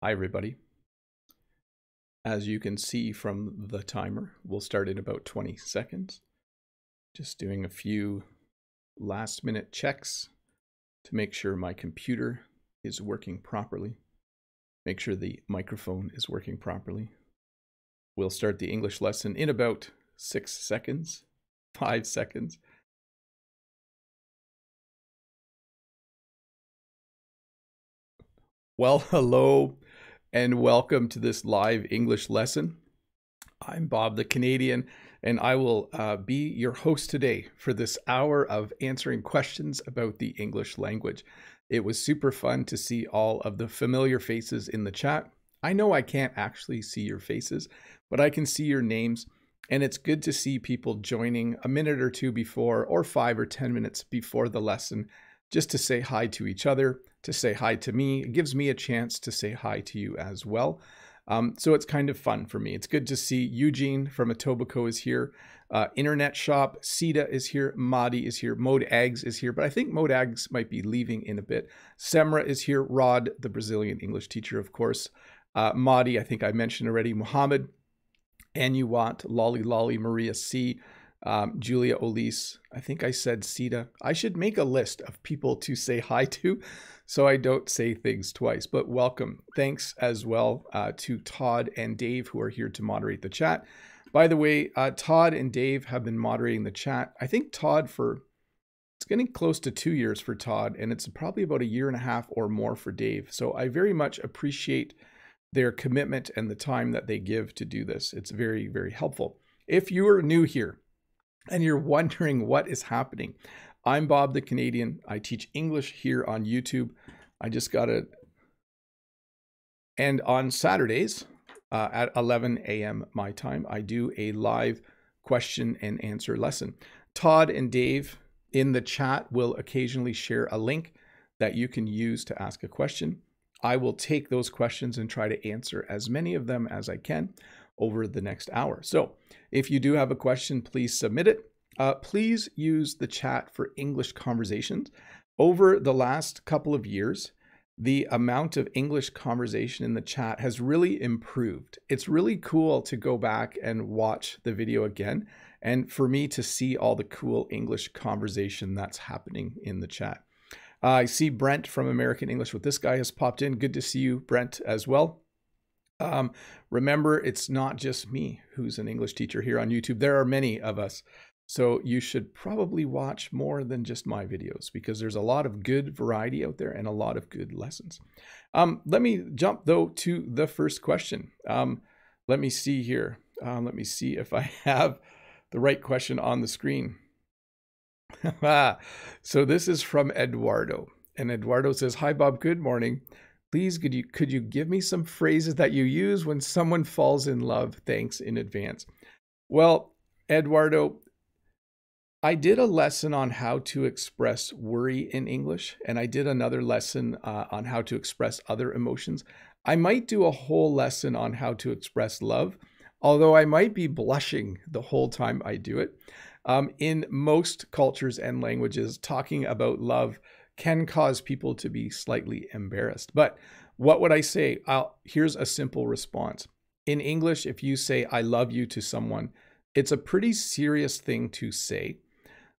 Hi, everybody. As you can see from the timer, we'll start in about 20 seconds. Just doing a few last minute checks to make sure my computer is working properly. Make sure the microphone is working properly. We'll start the English lesson in about six seconds, five seconds. Well, hello and welcome to this live English lesson. I'm Bob the Canadian, and I will uh, be your host today for this hour of answering questions about the English language. It was super fun to see all of the familiar faces in the chat. I know I can't actually see your faces, but I can see your names, and it's good to see people joining a minute or two before, or five or 10 minutes before the lesson, just to say hi to each other to say hi to me. It gives me a chance to say hi to you as well. Um, so it's kind of fun for me. It's good to see Eugene from Etobicoke is here. Uh, Internet Shop, Sita is here. Madi is here. Mode Eggs is here. But I think Mode Eggs might be leaving in a bit. Semra is here. Rod, the Brazilian English teacher, of course. Uh, Madi, I think I mentioned already. Muhammad, Anuwat, Lolly Lolly, Maria C um, Julia Olise. I think I said Sita. I should make a list of people to say hi to so I don't say things twice. But welcome. Thanks as well uh, to Todd and Dave who are here to moderate the chat. By the way, uh, Todd and Dave have been moderating the chat. I think Todd for it's getting close to two years for Todd, and it's probably about a year and a half or more for Dave. So I very much appreciate their commitment and the time that they give to do this. It's very, very helpful. If you are new here, and you're wondering what is happening, I'm Bob the Canadian. I teach English here on YouTube. I just got it. And on Saturdays uh, at 11 a.m. my time, I do a live question and answer lesson. Todd and Dave in the chat will occasionally share a link that you can use to ask a question. I will take those questions and try to answer as many of them as I can over the next hour. So if you do have a question, please submit it. Uh, please use the chat for English conversations. Over the last couple of years, the amount of English conversation in the chat has really improved. It's really cool to go back and watch the video again and for me to see all the cool English conversation that's happening in the chat. Uh, I see Brent from American English with this guy has popped in. Good to see you, Brent, as well. Um, remember, it's not just me who's an English teacher here on YouTube. There are many of us. So you should probably watch more than just my videos because there's a lot of good variety out there and a lot of good lessons. Um, let me jump though to the first question. Um, let me see here. Um, let me see if I have the right question on the screen. so this is from Eduardo. And Eduardo says, Hi, Bob. Good morning. Please, could you could you give me some phrases that you use when someone falls in love? Thanks in advance. Well, Eduardo, I did a lesson on how to express worry in English, and I did another lesson uh, on how to express other emotions. I might do a whole lesson on how to express love, although I might be blushing the whole time I do it. Um, in most cultures and languages, talking about love can cause people to be slightly embarrassed. But what would I say? I'll, here's a simple response. In English, if you say, I love you to someone, it's a pretty serious thing to say.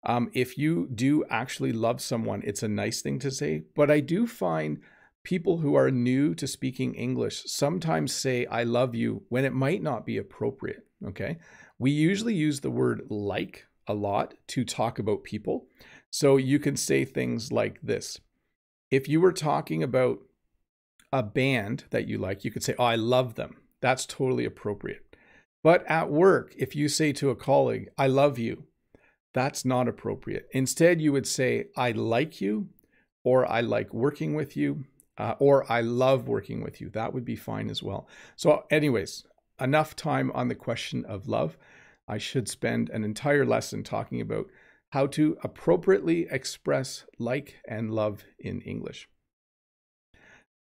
Um, if you do actually love someone, it's a nice thing to say. But I do find people who are new to speaking English sometimes say, I love you when it might not be appropriate. Okay. We usually use the word like a lot to talk about people. So you can say things like this. If you were talking about a band that you like, you could say, Oh, I love them. That's totally appropriate. But at work, if you say to a colleague, I love you, that's not appropriate. Instead, you would say, I like you, or I like working with you, uh, or I love working with you. That would be fine as well. So, anyways, enough time on the question of love. I should spend an entire lesson talking about how to appropriately express like and love in English.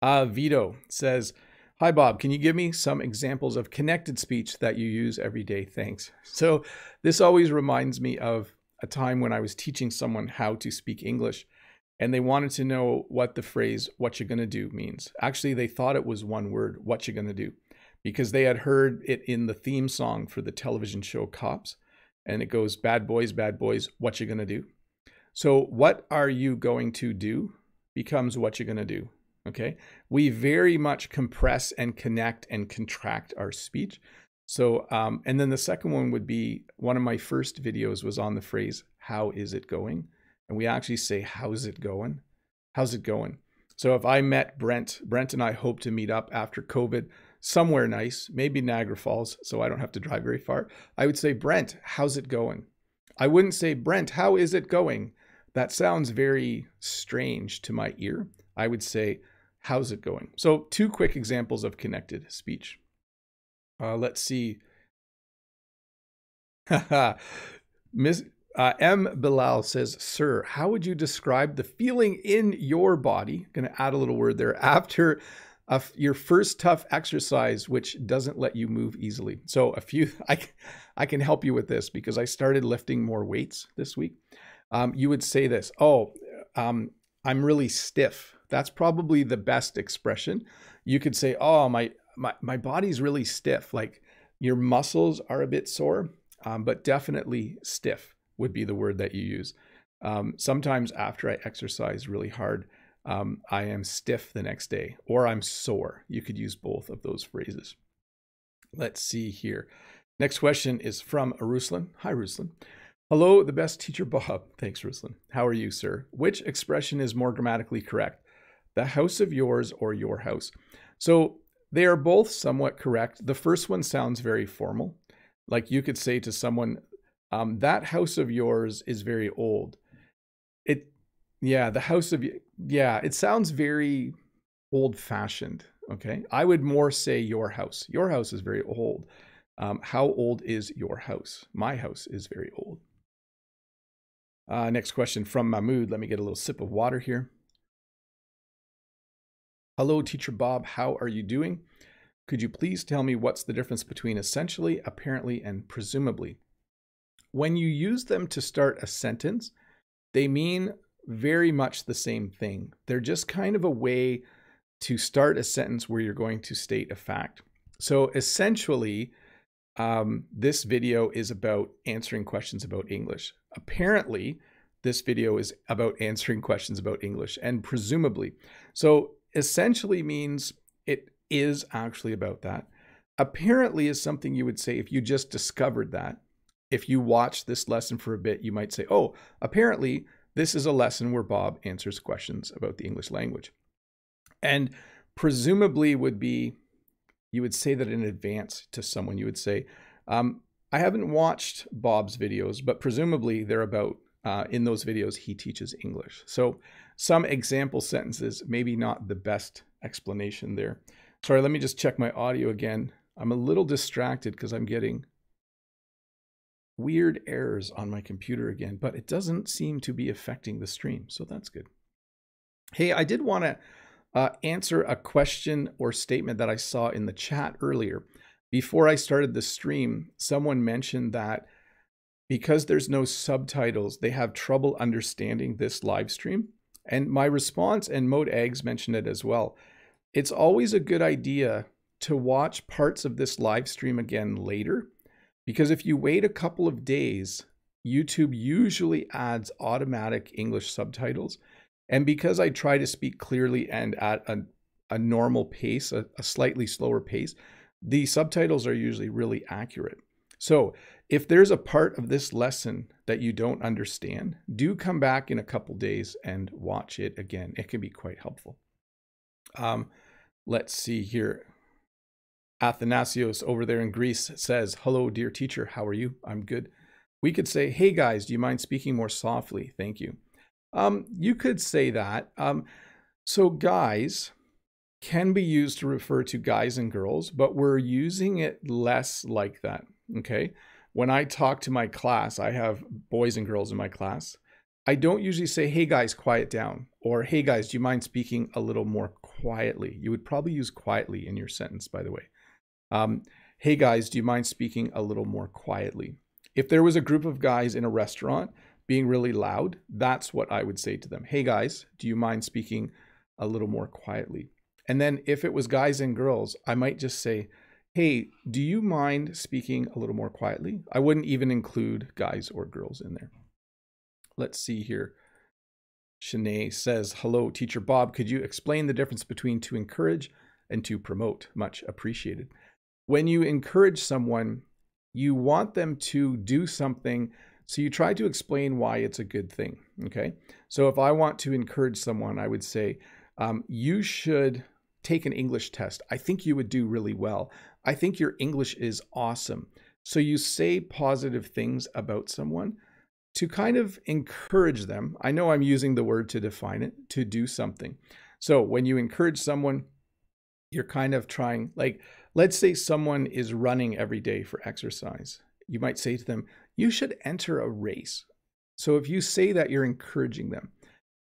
Uh, Vito says, Hi, Bob. Can you give me some examples of connected speech that you use every day? Thanks. So, this always reminds me of a time when I was teaching someone how to speak English. and they wanted to know what the phrase what you gonna do means. Actually, they thought it was one word, what you gonna do, because they had heard it in the theme song for the television show Cops. And it goes, Bad boys, bad boys, what you gonna do? So, what are you going to do becomes what you're gonna do. Okay. We very much compress and connect and contract our speech. So, um, and then the second one would be one of my first videos was on the phrase, How is it going? and we actually say, How's it going? How's it going? So if I met Brent, Brent and I hope to meet up after COVID somewhere nice, maybe Niagara Falls, so I don't have to drive very far. I would say, Brent, how's it going? I wouldn't say, Brent, how is it going? That sounds very strange to my ear. I would say, how's it going? So, two quick examples of connected speech. Uh, let's see. Miss uh, M. Bilal says, Sir, how would you describe the feeling in your body? Going to add a little word there after your first tough exercise, which doesn't let you move easily. So, a few, I, I can help you with this because I started lifting more weights this week. Um, you would say this, Oh, um, I'm really stiff. That's probably the best expression. You could say, Oh, my, my, my body's really stiff. Like your muscles are a bit sore, um, but definitely stiff would be the word that you use. Um, sometimes after I exercise really hard, um, I am stiff the next day or I'm sore. You could use both of those phrases. Let's see here. Next question is from Ruslan. Hi, Ruslan. Hello, the best teacher Bob. Thanks, Ruslan. How are you, sir? Which expression is more grammatically correct? The house of yours or your house? So they are both somewhat correct. The first one sounds very formal. Like you could say to someone, um, that house of yours is very old. It, yeah, the house of, yeah, it sounds very old fashioned. Okay. I would more say your house. Your house is very old. Um, how old is your house? My house is very old. Uh, next question from Mahmoud. Let me get a little sip of water here. Hello, Teacher Bob. How are you doing? Could you please tell me what's the difference between essentially, apparently, and presumably? When you use them to start a sentence, they mean very much the same thing. They're just kind of a way to start a sentence where you're going to state a fact. So essentially, um, this video is about answering questions about English. Apparently, this video is about answering questions about English and presumably. So essentially means it is actually about that. Apparently is something you would say if you just discovered that if you watch this lesson for a bit, you might say, oh, apparently this is a lesson where Bob answers questions about the English language. And presumably would be, you would say that in advance to someone. You would say, um, I haven't watched Bob's videos, but presumably they're about, uh, in those videos, he teaches English. So some example sentences, maybe not the best explanation there. Sorry, let me just check my audio again. I'm a little distracted because I'm getting weird errors on my computer again, but it doesn't seem to be affecting the stream. So that's good. Hey, I did want to uh, answer a question or statement that I saw in the chat earlier. Before I started the stream, someone mentioned that because there's no subtitles, they have trouble understanding this live stream. And my response, and Mode Eggs mentioned it as well, it's always a good idea to watch parts of this live stream again later because if you wait a couple of days, YouTube usually adds automatic English subtitles. And because I try to speak clearly and at a, a normal pace, a, a slightly slower pace, the subtitles are usually really accurate. So if there's a part of this lesson that you don't understand, do come back in a couple days and watch it again. It can be quite helpful. Um, let's see here. Athanasios over there in Greece says, Hello, dear teacher. How are you? I'm good. We could say, Hey, guys, do you mind speaking more softly? Thank you. Um, you could say that. Um, so, guys can be used to refer to guys and girls, but we're using it less like that. Okay. When I talk to my class, I have boys and girls in my class. I don't usually say, Hey, guys, quiet down, or Hey, guys, do you mind speaking a little more quietly? You would probably use quietly in your sentence, by the way. Um, hey guys, do you mind speaking a little more quietly? If there was a group of guys in a restaurant, being really loud, that's what I would say to them. Hey guys, do you mind speaking a little more quietly? And then if it was guys and girls, I might just say, hey, do you mind speaking a little more quietly? I wouldn't even include guys or girls in there. Let's see here. Shanae says, hello, teacher Bob. Could you explain the difference between to encourage and to promote? Much appreciated. When you encourage someone, you want them to do something so you try to explain why it's a good thing. Okay. So if I want to encourage someone, I would say, um, you should take an English test. I think you would do really well. I think your English is awesome. So you say positive things about someone to kind of encourage them. I know I'm using the word to define it, to do something. So when you encourage someone, you're kind of trying, like, let's say someone is running every day for exercise. You might say to them, you should enter a race. So if you say that, you're encouraging them.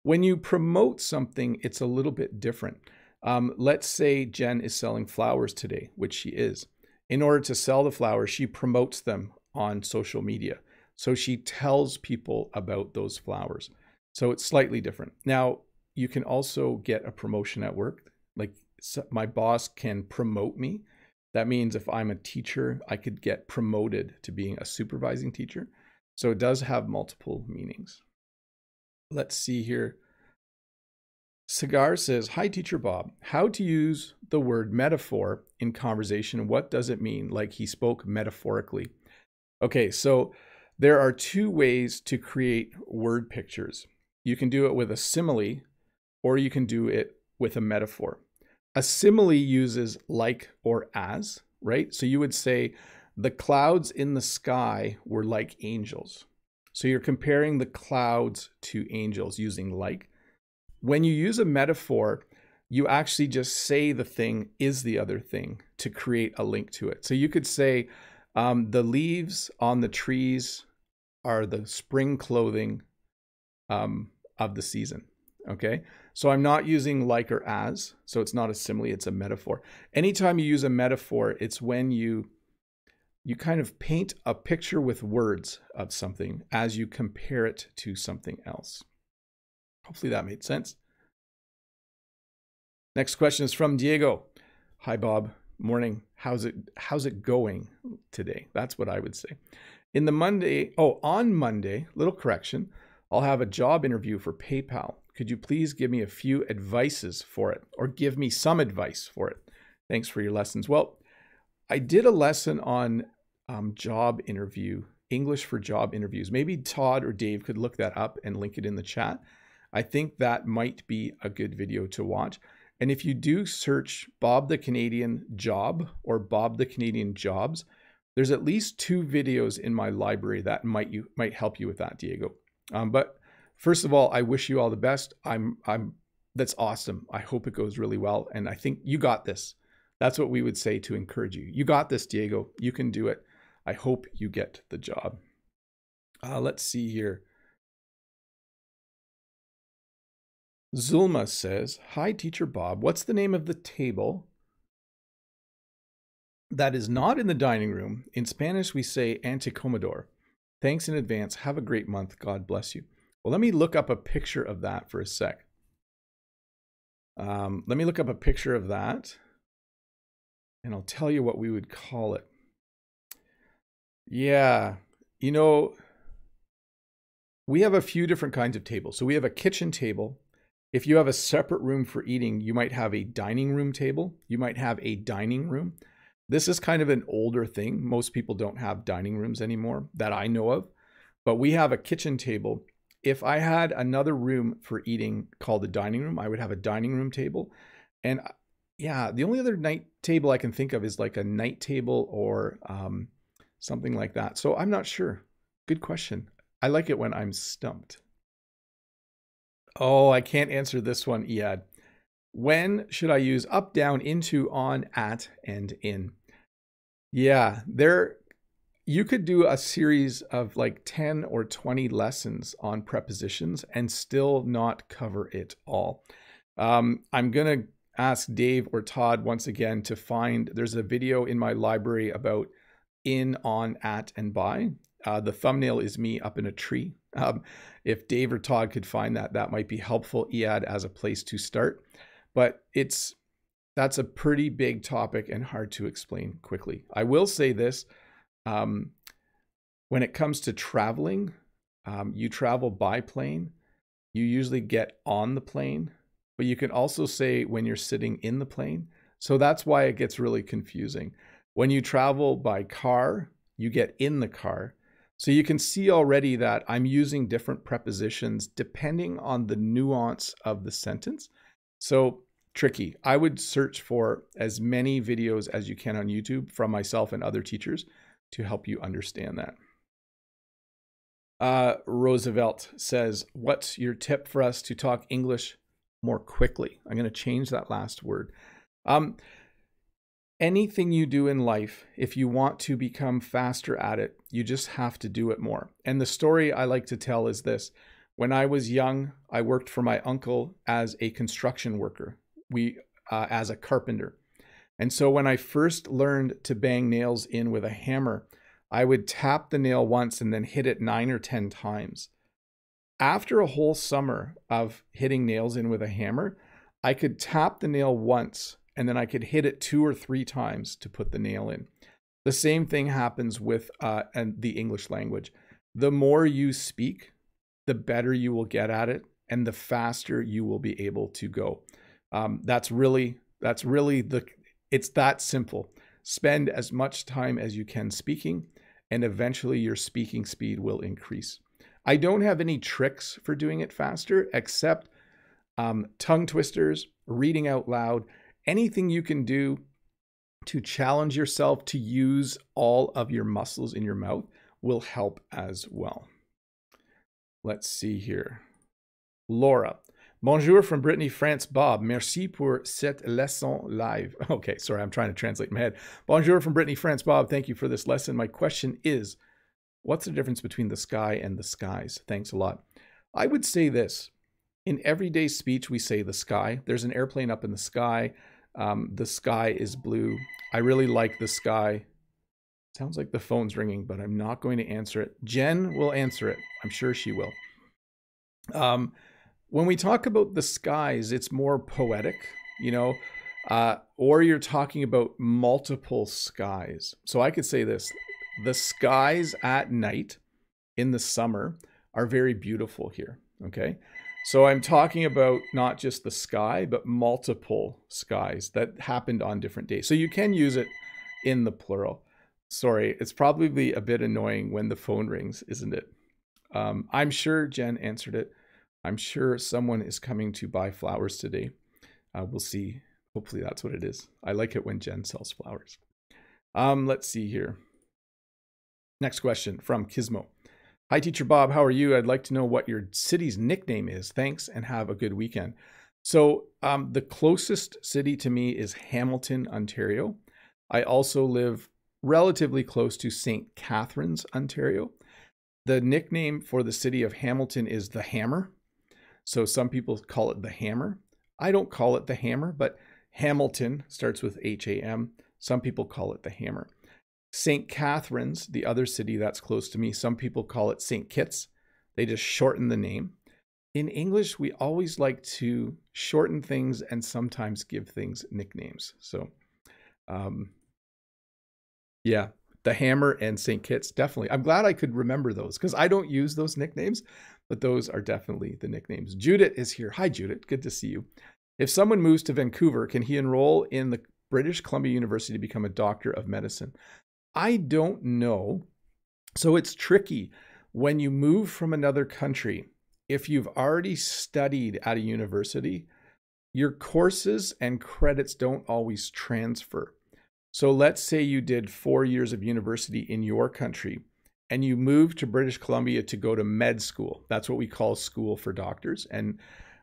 When you promote something, it's a little bit different. Um, let's say Jen is selling flowers today, which she is. In order to sell the flowers, she promotes them on social media. So she tells people about those flowers. So it's slightly different. Now, you can also get a promotion at work. Like my boss can promote me that means if I'm a teacher, I could get promoted to being a supervising teacher. So it does have multiple meanings. Let's see here. Cigar says, Hi, Teacher Bob. How to use the word metaphor in conversation? What does it mean? Like he spoke metaphorically. Okay, so there are two ways to create word pictures. You can do it with a simile, or you can do it with a metaphor. A simile uses like or as, right? So you would say the clouds in the sky were like angels. So you're comparing the clouds to angels using like. When you use a metaphor, you actually just say the thing is the other thing to create a link to it. So you could say um, the leaves on the trees are the spring clothing um, of the season. Okay. So I'm not using like or as. So it's not a simile, it's a metaphor. Anytime you use a metaphor, it's when you you kind of paint a picture with words of something as you compare it to something else. Hopefully that made sense. Next question is from Diego. Hi Bob. Morning. How's it how's it going today? That's what I would say. In the Monday, oh, on Monday, little correction, I'll have a job interview for PayPal. Could you please give me a few advices for it or give me some advice for it? Thanks for your lessons. Well, I did a lesson on um, job interview, English for job interviews. Maybe Todd or Dave could look that up and link it in the chat. I think that might be a good video to watch. And if you do search Bob the Canadian job or Bob the Canadian jobs, there's at least two videos in my library that might you might help you with that, Diego. Um, but first of all, I wish you all the best. I'm I'm that's awesome. I hope it goes really well. And I think you got this. That's what we would say to encourage you. You got this, Diego. You can do it. I hope you get the job. Uh, let's see here. Zulma says, Hi, Teacher Bob. What's the name of the table that is not in the dining room? In Spanish, we say antecomedor. Thanks in advance. Have a great month. God bless you. Well, let me look up a picture of that for a sec. Um, let me look up a picture of that and I'll tell you what we would call it. Yeah, you know, we have a few different kinds of tables. So we have a kitchen table. If you have a separate room for eating, you might have a dining room table. You might have a dining room. This is kind of an older thing. Most people don't have dining rooms anymore that I know of. But we have a kitchen table if I had another room for eating called the dining room, I would have a dining room table. And yeah, the only other night table I can think of is like a night table or um, something like that. So I'm not sure. Good question. I like it when I'm stumped. Oh, I can't answer this one, Iad. When should I use up, down, into, on, at, and in? Yeah, there you could do a series of like 10 or 20 lessons on prepositions and still not cover it all. Um, I'm going to ask Dave or Todd once again to find, there's a video in my library about in, on, at, and by. Uh, the thumbnail is me up in a tree Um, if Dave or Todd could find that, that might be helpful, EAD as a place to start. But it's that's a pretty big topic and hard to explain quickly. I will say this um, when it comes to traveling, um, you travel by plane, you usually get on the plane, but you can also say when you're sitting in the plane. So that's why it gets really confusing. When you travel by car, you get in the car. So you can see already that I'm using different prepositions depending on the nuance of the sentence. So tricky. I would search for as many videos as you can on YouTube from myself and other teachers to help you understand that. Uh, Roosevelt says, What's your tip for us to talk English more quickly? I'm going to change that last word. Um, anything you do in life, if you want to become faster at it, you just have to do it more. And the story I like to tell is this when I was young, I worked for my uncle as a construction worker, we, uh, as a carpenter. And so when I first learned to bang nails in with a hammer, I would tap the nail once and then hit it nine or 10 times. After a whole summer of hitting nails in with a hammer, I could tap the nail once and then I could hit it two or three times to put the nail in. The same thing happens with uh, and the English language. The more you speak, the better you will get at it, and the faster you will be able to go. Um, that's really that's really the it's that simple. Spend as much time as you can speaking, and eventually your speaking speed will increase. I don't have any tricks for doing it faster except um, tongue twisters, reading out loud, anything you can do to challenge yourself to use all of your muscles in your mouth will help as well. Let's see here. Laura. Bonjour from Brittany, France. Bob, merci pour cette leçon live. Okay, sorry, I'm trying to translate in my head. Bonjour from Brittany, France. Bob, thank you for this lesson. My question is what's the difference between the sky and the skies? Thanks a lot. I would say this in everyday speech, we say the sky. There's an airplane up in the sky. Um, the sky is blue. I really like the sky. Sounds like the phone's ringing, but I'm not going to answer it. Jen will answer it. I'm sure she will. Um, when we talk about the skies, it's more poetic, you know, uh, or you're talking about multiple skies. So I could say this the skies at night in the summer are very beautiful here. Okay. So I'm talking about not just the sky, but multiple skies that happened on different days. So you can use it in the plural. Sorry, it's probably a bit annoying when the phone rings, isn't it? Um, I'm sure Jen answered it. I'm sure someone is coming to buy flowers today. Uh, we'll see. Hopefully that's what it is. I like it when Jen sells flowers. Um, let's see here. Next question from Kismo. Hi, Teacher Bob. How are you? I'd like to know what your city's nickname is. Thanks and have a good weekend. So, um, the closest city to me is Hamilton, Ontario. I also live relatively close to St. Catharines, Ontario. The nickname for the city of Hamilton is the Hammer. So, some people call it the Hammer. I don't call it the Hammer, but Hamilton starts with H A M. Some people call it the Hammer. St. Catharines, the other city that's close to me, some people call it St. Kitts. They just shorten the name. In English, we always like to shorten things and sometimes give things nicknames. So, um, yeah, the Hammer and St. Kitts, definitely. I'm glad I could remember those because I don't use those nicknames, but those are definitely the nicknames. Judith is here. Hi, Judith. Good to see you. If someone moves to Vancouver, can he enroll in the British Columbia University to become a doctor of medicine? I don't know. So it's tricky when you move from another country. If you've already studied at a university, your courses and credits don't always transfer. So let's say you did four years of university in your country and you moved to British Columbia to go to med school. That's what we call school for doctors. And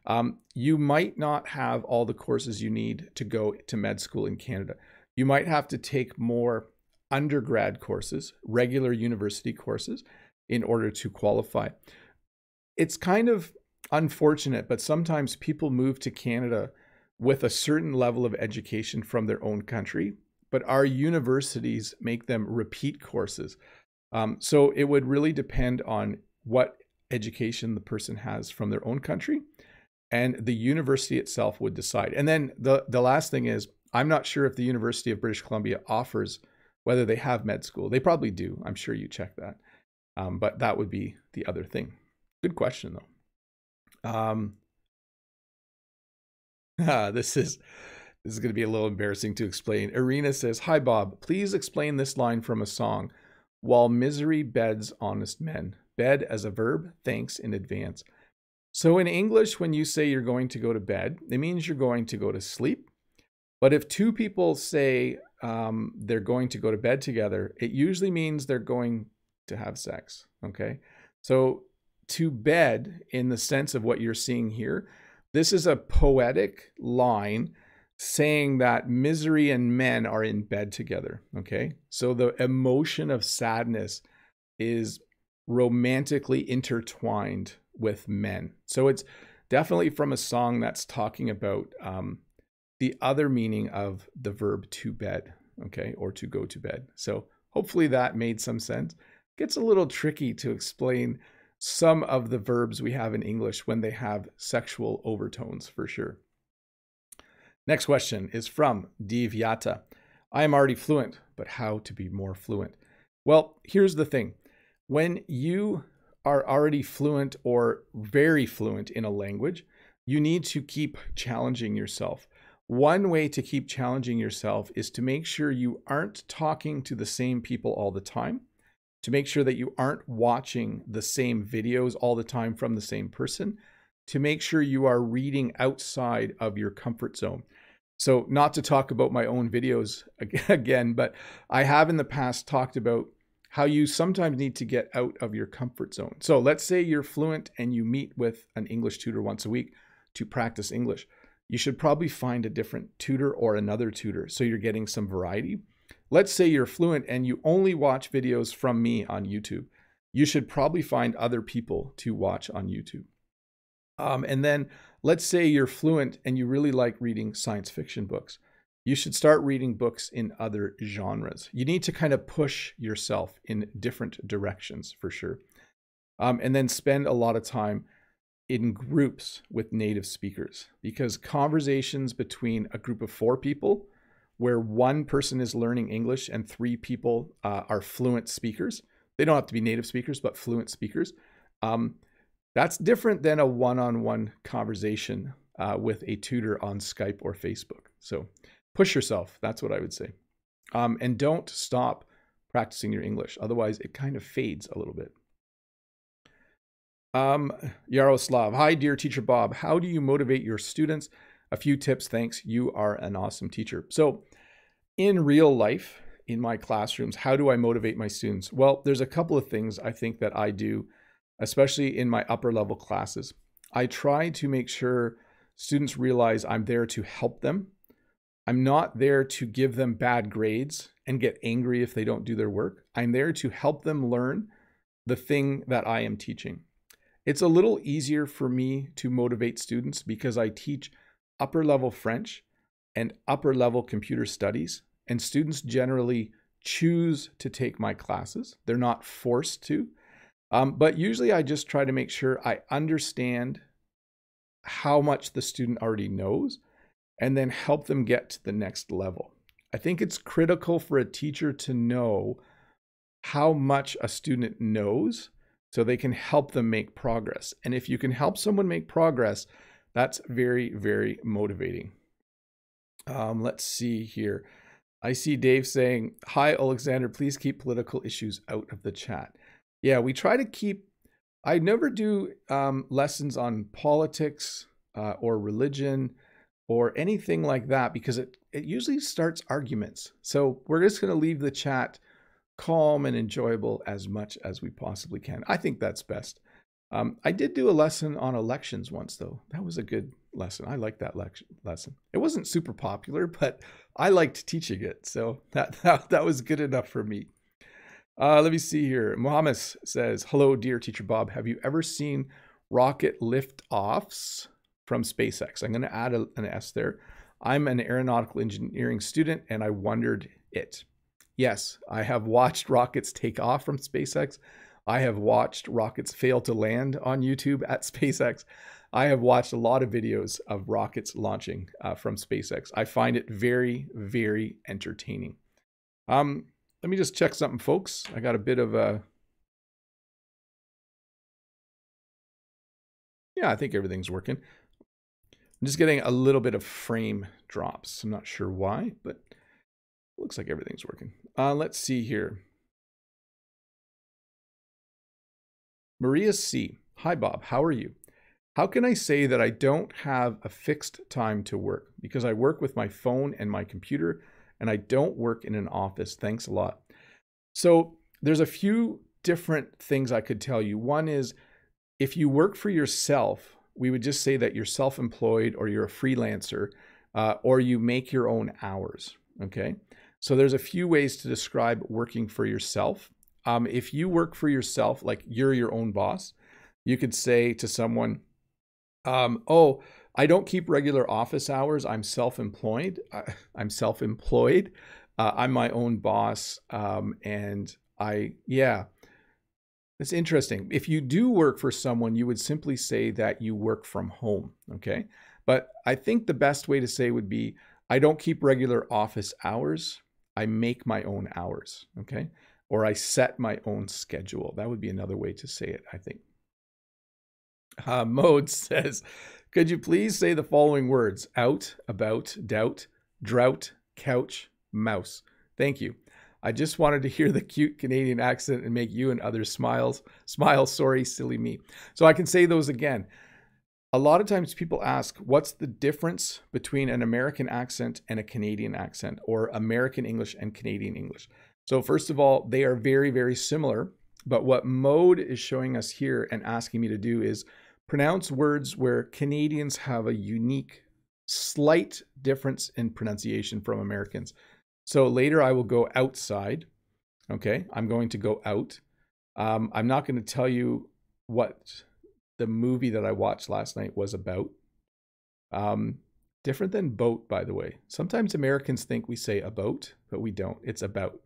um, you might not have all the courses you need to go to med school in Canada. You might have to take more undergrad courses, regular university courses, in order to qualify. It's kind of unfortunate, but sometimes people move to Canada with a certain level of education from their own country, but our universities make them repeat courses. Um, so it would really depend on what education the person has from their own country and the university itself would decide. And then the the last thing is I'm not sure if the University of British Columbia offers whether they have med school. They probably do. I'm sure you check that. Um, but that would be the other thing. Good question though. Um, this is this is going to be a little embarrassing to explain. Irina says, "Hi Bob, please explain this line from a song. While misery beds honest men. Bed as a verb. Thanks in advance." So in English, when you say you're going to go to bed, it means you're going to go to sleep. But if two people say um, they're going to go to bed together, it usually means they're going to have sex. Okay. So to bed, in the sense of what you're seeing here, this is a poetic line saying that misery and men are in bed together. Okay. So the emotion of sadness is romantically intertwined with men. So it's definitely from a song that's talking about um, the other meaning of the verb to bed, okay, or to go to bed. So hopefully that made some sense. Gets a little tricky to explain some of the verbs we have in English when they have sexual overtones for sure. Next question is from Divyata. I am already fluent, but how to be more fluent? Well, here's the thing. When you are already fluent or very fluent in a language, you need to keep challenging yourself. One way to keep challenging yourself is to make sure you aren't talking to the same people all the time, to make sure that you aren't watching the same videos all the time from the same person, to make sure you are reading outside of your comfort zone. So, not to talk about my own videos again, but I have in the past talked about how you sometimes need to get out of your comfort zone. So let's say you're fluent and you meet with an English tutor once a week to practice English. You should probably find a different tutor or another tutor so you're getting some variety. Let's say you're fluent and you only watch videos from me on YouTube. You should probably find other people to watch on YouTube. Um, and then let's say you're fluent and you really like reading science fiction books you should start reading books in other genres. You need to kind of push yourself in different directions for sure. Um, and then spend a lot of time in groups with native speakers because conversations between a group of four people where one person is learning English and three people uh, are fluent speakers, they don't have to be native speakers, but fluent speakers. Um, that's different than a one on one conversation uh, with a tutor on Skype or Facebook. So, push yourself. That's what I would say. Um, and don't stop practicing your English. Otherwise, it kind of fades a little bit. Um, Yaroslav, hi, dear teacher Bob. How do you motivate your students? A few tips, thanks. You are an awesome teacher. So, in real life, in my classrooms, how do I motivate my students? Well, there's a couple of things I think that I do, especially in my upper level classes. I try to make sure students realize I'm there to help them I'm not there to give them bad grades and get angry if they don't do their work. I'm there to help them learn the thing that I am teaching. It's a little easier for me to motivate students because I teach upper level French and upper level computer studies, and students generally choose to take my classes. They're not forced to. Um, but usually I just try to make sure I understand how much the student already knows and then help them get to the next level. I think it's critical for a teacher to know how much a student knows so they can help them make progress. And if you can help someone make progress, that's very, very motivating. Um, let's see here. I see Dave saying, Hi, Alexander, please keep political issues out of the chat. Yeah, we try to keep, I never do um, lessons on politics uh, or religion or anything like that because it, it usually starts arguments. So we're just going to leave the chat calm and enjoyable as much as we possibly can. I think that's best. Um, I did do a lesson on elections once, though. That was a good lesson. I liked that le- lesson. It wasn't super popular, but I liked teaching it. So that, that, that was good enough for me. Uh, let me see here. Mohammed says, Hello, dear teacher Bob. Have you ever seen rocket liftoffs from SpaceX. I'm going to add a, an S there. I'm an aeronautical engineering student and I wondered it. Yes, I have watched rockets take off from SpaceX. I have watched rockets fail to land on YouTube at SpaceX. I have watched a lot of videos of rockets launching uh, from SpaceX. I find it very, very entertaining. Um, let me just check something, folks. I got a bit of a. Yeah, I think everything's working. I'm just getting a little bit of frame drops. I'm not sure why, but looks like everything's working. Uh, let's see here. Maria C. Hi, Bob. How are you? How can I say that I don't have a fixed time to work? Because I work with my phone and my computer and I don't work in an office. Thanks a lot. So there's a few different things I could tell you. One is if you work for yourself, we would just say that you're self employed or you're a freelancer uh, or you make your own hours. Okay. So there's a few ways to describe working for yourself. Um, if you work for yourself, like you're your own boss, you could say to someone, um, "Oh, I don't keep regular office hours. I'm self-employed. I'm self-employed. Uh, I'm my own boss, um, and I yeah." It's interesting. If you do work for someone, you would simply say that you work from home. Okay. But I think the best way to say would be I don't keep regular office hours. I make my own hours. Okay. Or I set my own schedule. That would be another way to say it, I think. Uh, Mode says, could you please say the following words? Out, about, doubt, drought, couch, mouse. Thank you. I just wanted to hear the cute Canadian accent and make you and others smiles. Smile, sorry, silly me. So I can say those again. A lot of times people ask, what's the difference between an American accent and a Canadian accent, or American English and Canadian English? So, first of all, they are very, very similar. But what Mode is showing us here and asking me to do is pronounce words where Canadians have a unique, slight difference in pronunciation from Americans. So later I will go outside. Okay, I'm going to go out. Um, I'm not going to tell you what the movie that I watched last night was about. Um, different than boat, by the way. Sometimes Americans think we say a boat, but we don't. It's about.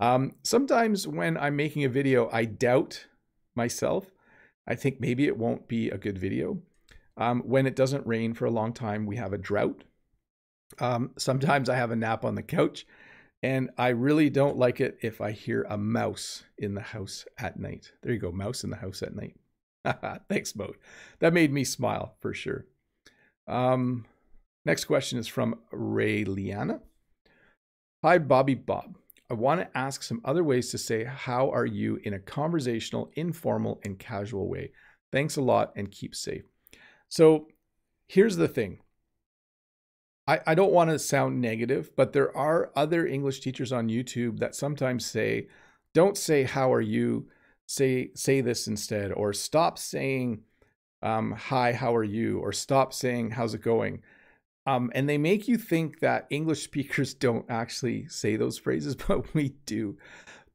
Um, sometimes when I'm making a video, I doubt myself. I think maybe it won't be a good video. Um, when it doesn't rain for a long time, we have a drought. Um, sometimes I have a nap on the couch, and I really don't like it if I hear a mouse in the house at night. There you go, mouse in the house at night. Thanks, Mode. That made me smile for sure. Um, next question is from Ray Liana. Hi, Bobby Bob. I want to ask some other ways to say how are you in a conversational, informal, and casual way. Thanks a lot and keep safe. So here's the thing I, I don't want to sound negative, but there are other English teachers on YouTube that sometimes say, don't say how are you, say say this instead, or stop saying um, hi, how are you, or stop saying how's it going. Um, and they make you think that English speakers don't actually say those phrases, but we do.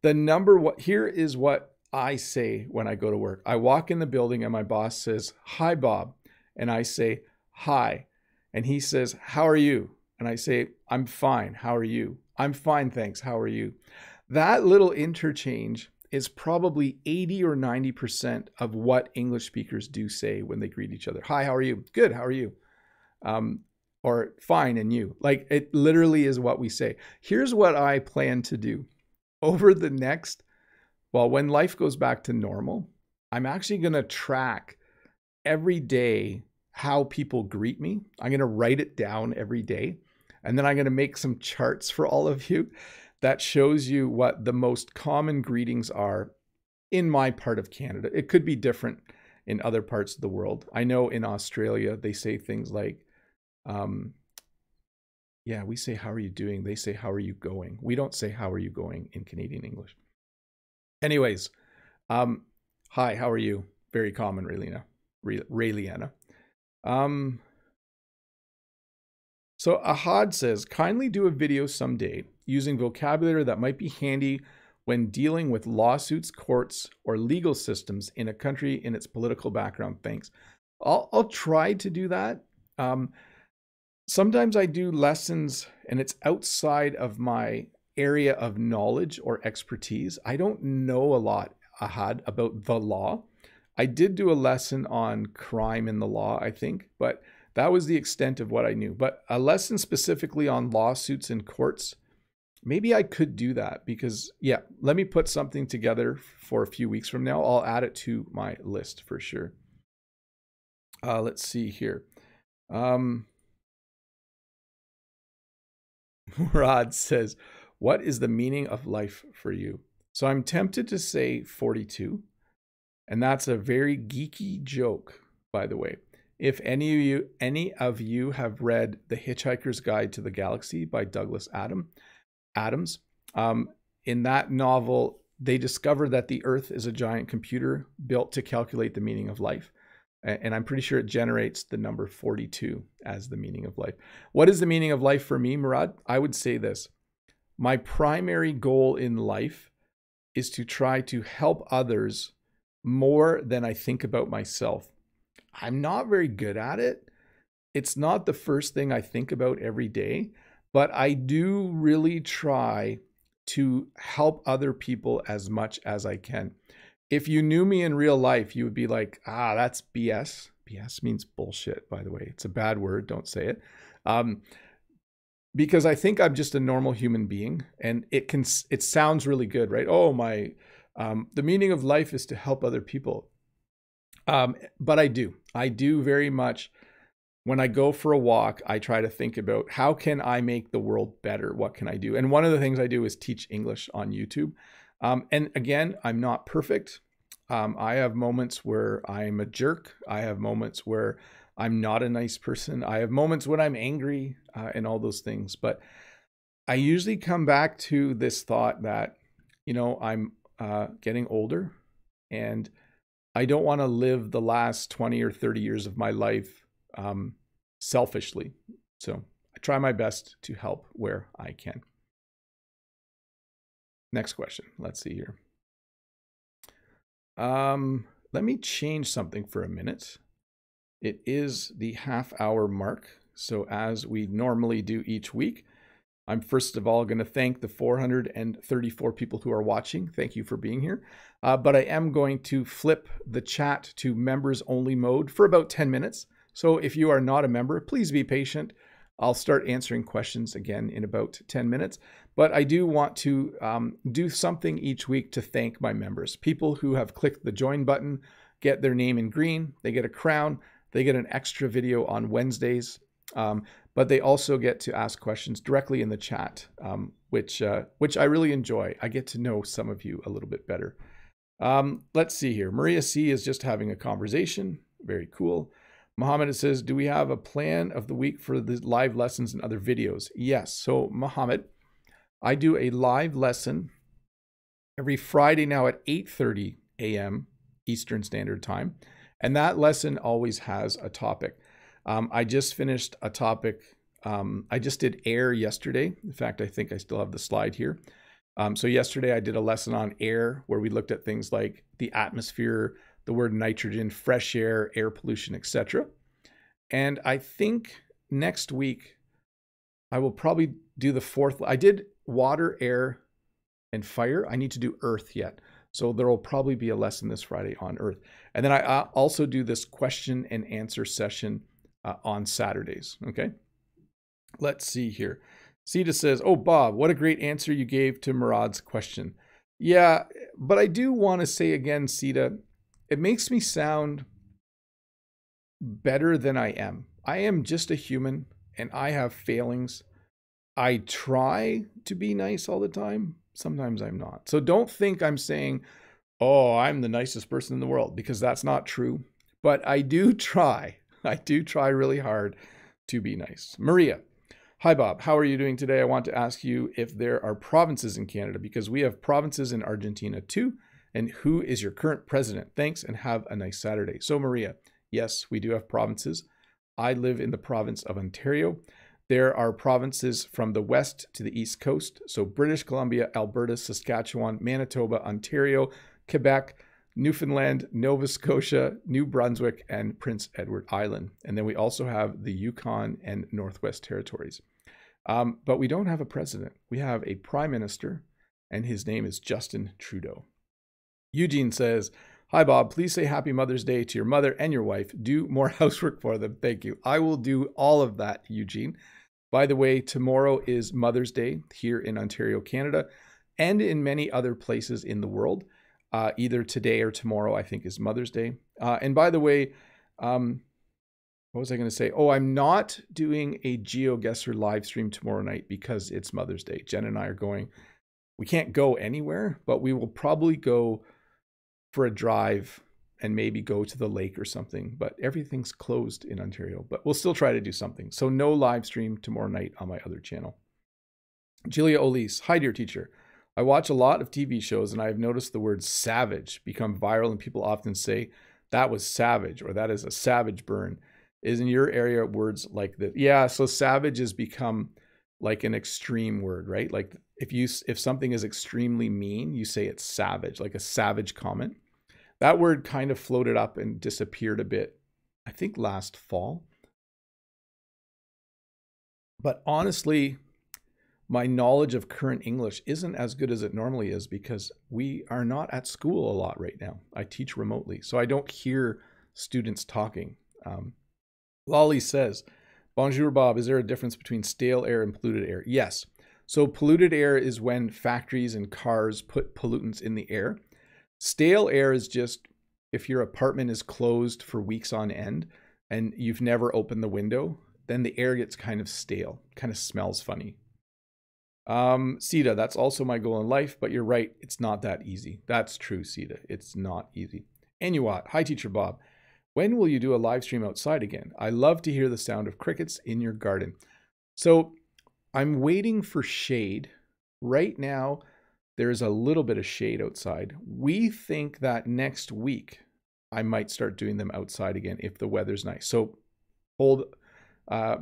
The number what here is what I say when I go to work. I walk in the building and my boss says, Hi, Bob. And I say, Hi and he says, How are you? And I say, I'm fine. How are you? I'm fine, thanks. How are you? That little interchange is probably 80 or 90% of what English speakers do say when they greet each other. Hi, how are you? Good, how are you? Um, or fine, and you. Like it literally is what we say. Here's what I plan to do over the next, well, when life goes back to normal, I'm actually going to track every day how people greet me. I'm going to write it down every day. And then I'm going to make some charts for all of you that shows you what the most common greetings are in my part of Canada. It could be different in other parts of the world. I know in Australia, they say things like, um, yeah, we say, How are you doing? They say, How are you going? We don't say, How are you going in Canadian English. Anyways, um, hi, how are you? Very common, Raylina. Rayliana. Um, so Ahad says, kindly do a video someday using vocabulary that might be handy when dealing with lawsuits, courts, or legal systems in a country in its political background. Thanks. I'll, I'll try to do that. Um, sometimes I do lessons and it's outside of my area of knowledge or expertise. I don't know a lot Ahad about the law. I did do a lesson on crime in the law, I think, but that was the extent of what I knew. But a lesson specifically on lawsuits and courts, maybe I could do that because, yeah, let me put something together for a few weeks from now. I'll add it to my list for sure. Uh, let's see here. Um, Rod says, What is the meaning of life for you? So I'm tempted to say 42. And that's a very geeky joke, by the way. If any of you any of you have read The Hitchhiker's Guide to the Galaxy by Douglas Adam Adams, um, in that novel, they discover that the Earth is a giant computer built to calculate the meaning of life. And I'm pretty sure it generates the number 42 as the meaning of life. What is the meaning of life for me, Murad? I would say this My primary goal in life is to try to help others more than I think about myself. I'm not very good at it. It's not the first thing I think about every day, but I do really try to help other people as much as I can. If you knew me in real life, you would be like, ah, that's BS. BS means bullshit, by the way. It's a bad word. Don't say it. Um, because I think I'm just a normal human being, and it can it sounds really good, right? Oh my, um, the meaning of life is to help other people. Um, but I do, I do very much. When I go for a walk, I try to think about how can I make the world better? What can I do? And one of the things I do is teach English on YouTube. Um, and again, I'm not perfect. Um, I have moments where I'm a jerk. I have moments where I'm not a nice person. I have moments when I'm angry uh, and all those things. But I usually come back to this thought that, you know, I'm uh, getting older and I don't want to live the last 20 or 30 years of my life um, selfishly. So I try my best to help where I can. Next question. Let's see here. Um, let me change something for a minute. It is the half hour mark. So, as we normally do each week, I'm first of all going to thank the 434 people who are watching. Thank you for being here. Uh, but I am going to flip the chat to members only mode for about 10 minutes. So, if you are not a member, please be patient. I'll start answering questions again in about 10 minutes. But I do want to um, do something each week to thank my members. People who have clicked the join button get their name in green, they get a crown, they get an extra video on Wednesdays. Um, but they also get to ask questions directly in the chat, um, which uh, which I really enjoy. I get to know some of you a little bit better. Um, let's see here. Maria C is just having a conversation. Very cool. Mohammed says, Do we have a plan of the week for the live lessons and other videos? Yes. So, Mohammed, I do a live lesson every Friday now at 8:30 a.m. Eastern Standard Time, and that lesson always has a topic. Um, I just finished a topic. Um, I just did air yesterday. In fact, I think I still have the slide here. Um, so yesterday I did a lesson on air where we looked at things like the atmosphere, the word nitrogen, fresh air, air pollution, etc. And I think next week I will probably do the fourth. I did water, air, and fire. I need to do earth yet. So there will probably be a lesson this Friday on earth. And then I also do this question and answer session uh, on Saturdays. Okay. Let's see here. Sita says, Oh, Bob, what a great answer you gave to Murad's question. Yeah, but I do want to say again, Sita, it makes me sound better than I am. I am just a human and I have failings. I try to be nice all the time. Sometimes I'm not. So don't think I'm saying, oh, I'm the nicest person in the world, because that's not true. But I do try. I do try really hard to be nice. Maria, hi, Bob. How are you doing today? I want to ask you if there are provinces in Canada, because we have provinces in Argentina too and who is your current president? Thanks and have a nice Saturday. So, Maria, yes, we do have provinces. I live in the province of Ontario. There are provinces from the west to the east coast. So, British Columbia, Alberta, Saskatchewan, Manitoba, Ontario, Quebec, Newfoundland, Nova Scotia, New Brunswick, and Prince Edward Island. And then we also have the Yukon and Northwest Territories. Um, but we don't have a president. We have a prime minister, and his name is Justin Trudeau. Eugene says, Hi, Bob. Please say Happy Mother's Day to your mother and your wife. Do more housework for them. Thank you. I will do all of that, Eugene. By the way, tomorrow is Mother's Day here in Ontario, Canada, and in many other places in the world. Uh, either today or tomorrow, I think, is Mother's Day. Uh, and by the way, um, what was I going to say? Oh, I'm not doing a GeoGuessr live stream tomorrow night because it's Mother's Day. Jen and I are going. We can't go anywhere, but we will probably go for a drive and maybe go to the lake or something. But everything's closed in Ontario. But we'll still try to do something. So no live stream tomorrow night on my other channel. Julia Olise, hi dear teacher. I watch a lot of TV shows and I have noticed the word savage become viral and people often say that was savage or that is a savage burn. Is in your area words like that? Yeah, so savage has become like an extreme word, right? Like if you if something is extremely mean, you say it's savage, like a savage comment. That word kind of floated up and disappeared a bit, I think last fall. But honestly, my knowledge of current English isn't as good as it normally is because we are not at school a lot right now. I teach remotely, so I don't hear students talking. Um, Lolly says, Bonjour, Bob. Is there a difference between stale air and polluted air? Yes. So, polluted air is when factories and cars put pollutants in the air. Stale air is just if your apartment is closed for weeks on end and you've never opened the window, then the air gets kind of stale, kind of smells funny. Um, Sita, that's also my goal in life, but you're right, it's not that easy. That's true, Sita. It's not easy. Anuat, hi, Teacher Bob. When will you do a live stream outside again? I love to hear the sound of crickets in your garden. So I'm waiting for shade. Right now, there's a little bit of shade outside. We think that next week I might start doing them outside again if the weather's nice. So hold, uh,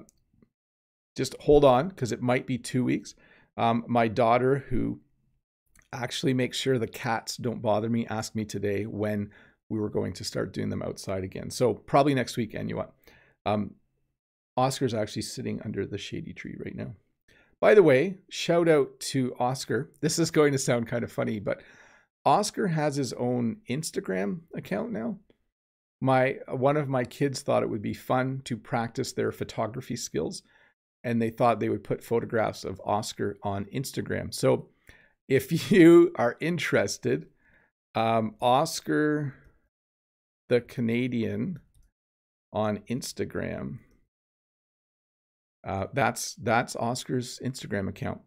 just hold on because it might be two weeks. Um, my daughter, who actually makes sure the cats don't bother me, asked me today when we were going to start doing them outside again. So probably next week, Anua. Um, Oscar's actually sitting under the shady tree right now. By the way, shout out to Oscar. This is going to sound kind of funny, but Oscar has his own Instagram account now. My one of my kids thought it would be fun to practice their photography skills, and they thought they would put photographs of Oscar on Instagram. So, if you are interested, um, Oscar the Canadian on Instagram. Uh, that's that's Oscar's Instagram account.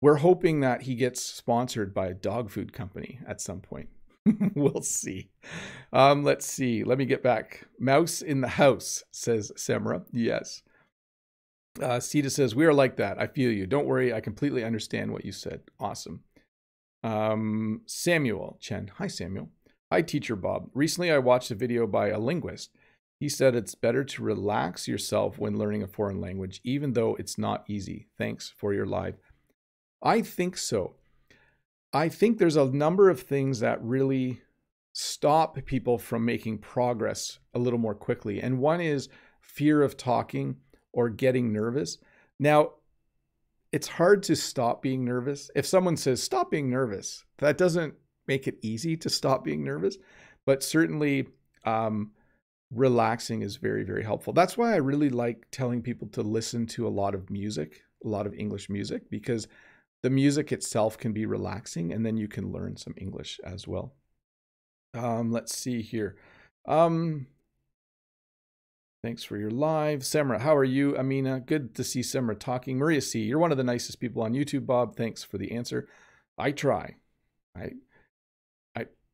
We're hoping that he gets sponsored by a dog food company at some point. we'll see. Um, let's see. Let me get back. Mouse in the house, says Semra. Yes. Uh, Sita says, We are like that. I feel you. Don't worry. I completely understand what you said. Awesome. Um, Samuel Chen. Hi, Samuel. Hi, Teacher Bob. Recently, I watched a video by a linguist. He said it's better to relax yourself when learning a foreign language, even though it's not easy. Thanks for your live. I think so. I think there's a number of things that really stop people from making progress a little more quickly. And one is fear of talking or getting nervous. Now, it's hard to stop being nervous. If someone says, stop being nervous, that doesn't make it easy to stop being nervous, but certainly um, relaxing is very, very helpful. That's why I really like telling people to listen to a lot of music, a lot of English music, because the music itself can be relaxing and then you can learn some English as well. Um, let's see here. Um, thanks for your live. Semra, how are you? Amina, good to see Semra talking. Maria C, you're one of the nicest people on YouTube, Bob. Thanks for the answer. I try. I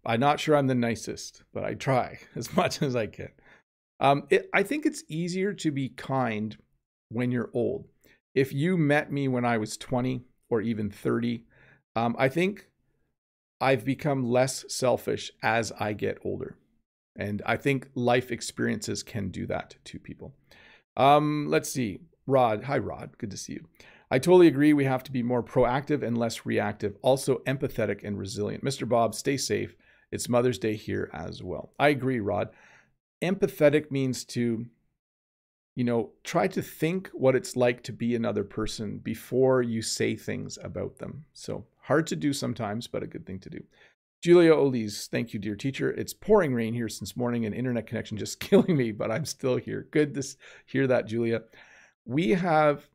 I'm not sure I'm the nicest, but I try as much as I can. Um, it, I think it's easier to be kind when you're old. If you met me when I was 20 or even 30, um, I think I've become less selfish as I get older. And I think life experiences can do that to people. Um, let's see. Rod. Hi, Rod. Good to see you. I totally agree. We have to be more proactive and less reactive, also empathetic and resilient. Mr. Bob, stay safe. It's Mother's Day here as well. I agree, Rod. Empathetic means to, you know, try to think what it's like to be another person before you say things about them. So hard to do sometimes, but a good thing to do. Julia Olis, thank you, dear teacher. It's pouring rain here since morning and internet connection just killing me, but I'm still here. Good to hear that, Julia. We have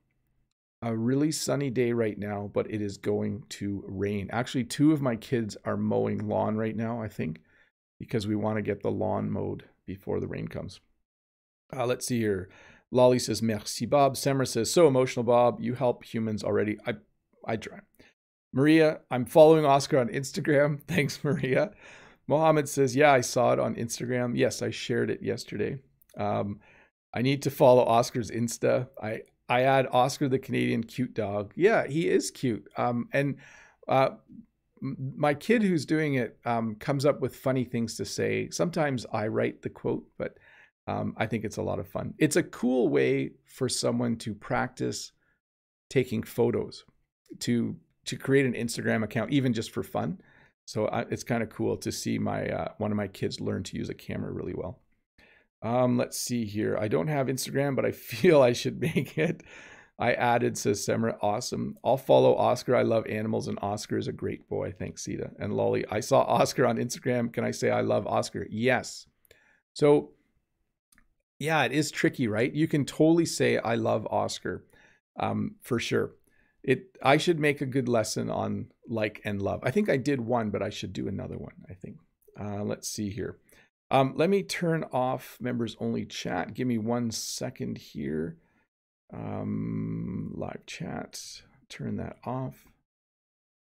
a really sunny day right now, but it is going to rain. Actually, two of my kids are mowing lawn right now, I think, because we want to get the lawn mowed before the rain comes. Uh, let's see here. Lolly says, Merci, Bob. Semra says, So emotional, Bob. You help humans already. I, I try. Maria, I'm following Oscar on Instagram. Thanks, Maria. Mohammed says, Yeah, I saw it on Instagram. Yes, I shared it yesterday. Um, I need to follow Oscar's Insta. I, I add Oscar the Canadian cute dog. Yeah, he is cute. Um, and uh, my kid who's doing it um, comes up with funny things to say. Sometimes I write the quote, but um, I think it's a lot of fun. It's a cool way for someone to practice taking photos, to to create an Instagram account, even just for fun. So I, it's kind of cool to see my uh, one of my kids learn to use a camera really well. Um, let's see here. I don't have Instagram, but I feel I should make it. I added, says Semra. Awesome. I'll follow Oscar. I love animals, and Oscar is a great boy. Thanks, Sita. And Lolly, I saw Oscar on Instagram. Can I say I love Oscar? Yes. So, yeah, it is tricky, right? You can totally say I love Oscar um, for sure. It. I should make a good lesson on like and love. I think I did one, but I should do another one. I think. Uh, let's see here. Um, let me turn off members only chat. Give me one second here. Um, live chat, turn that off.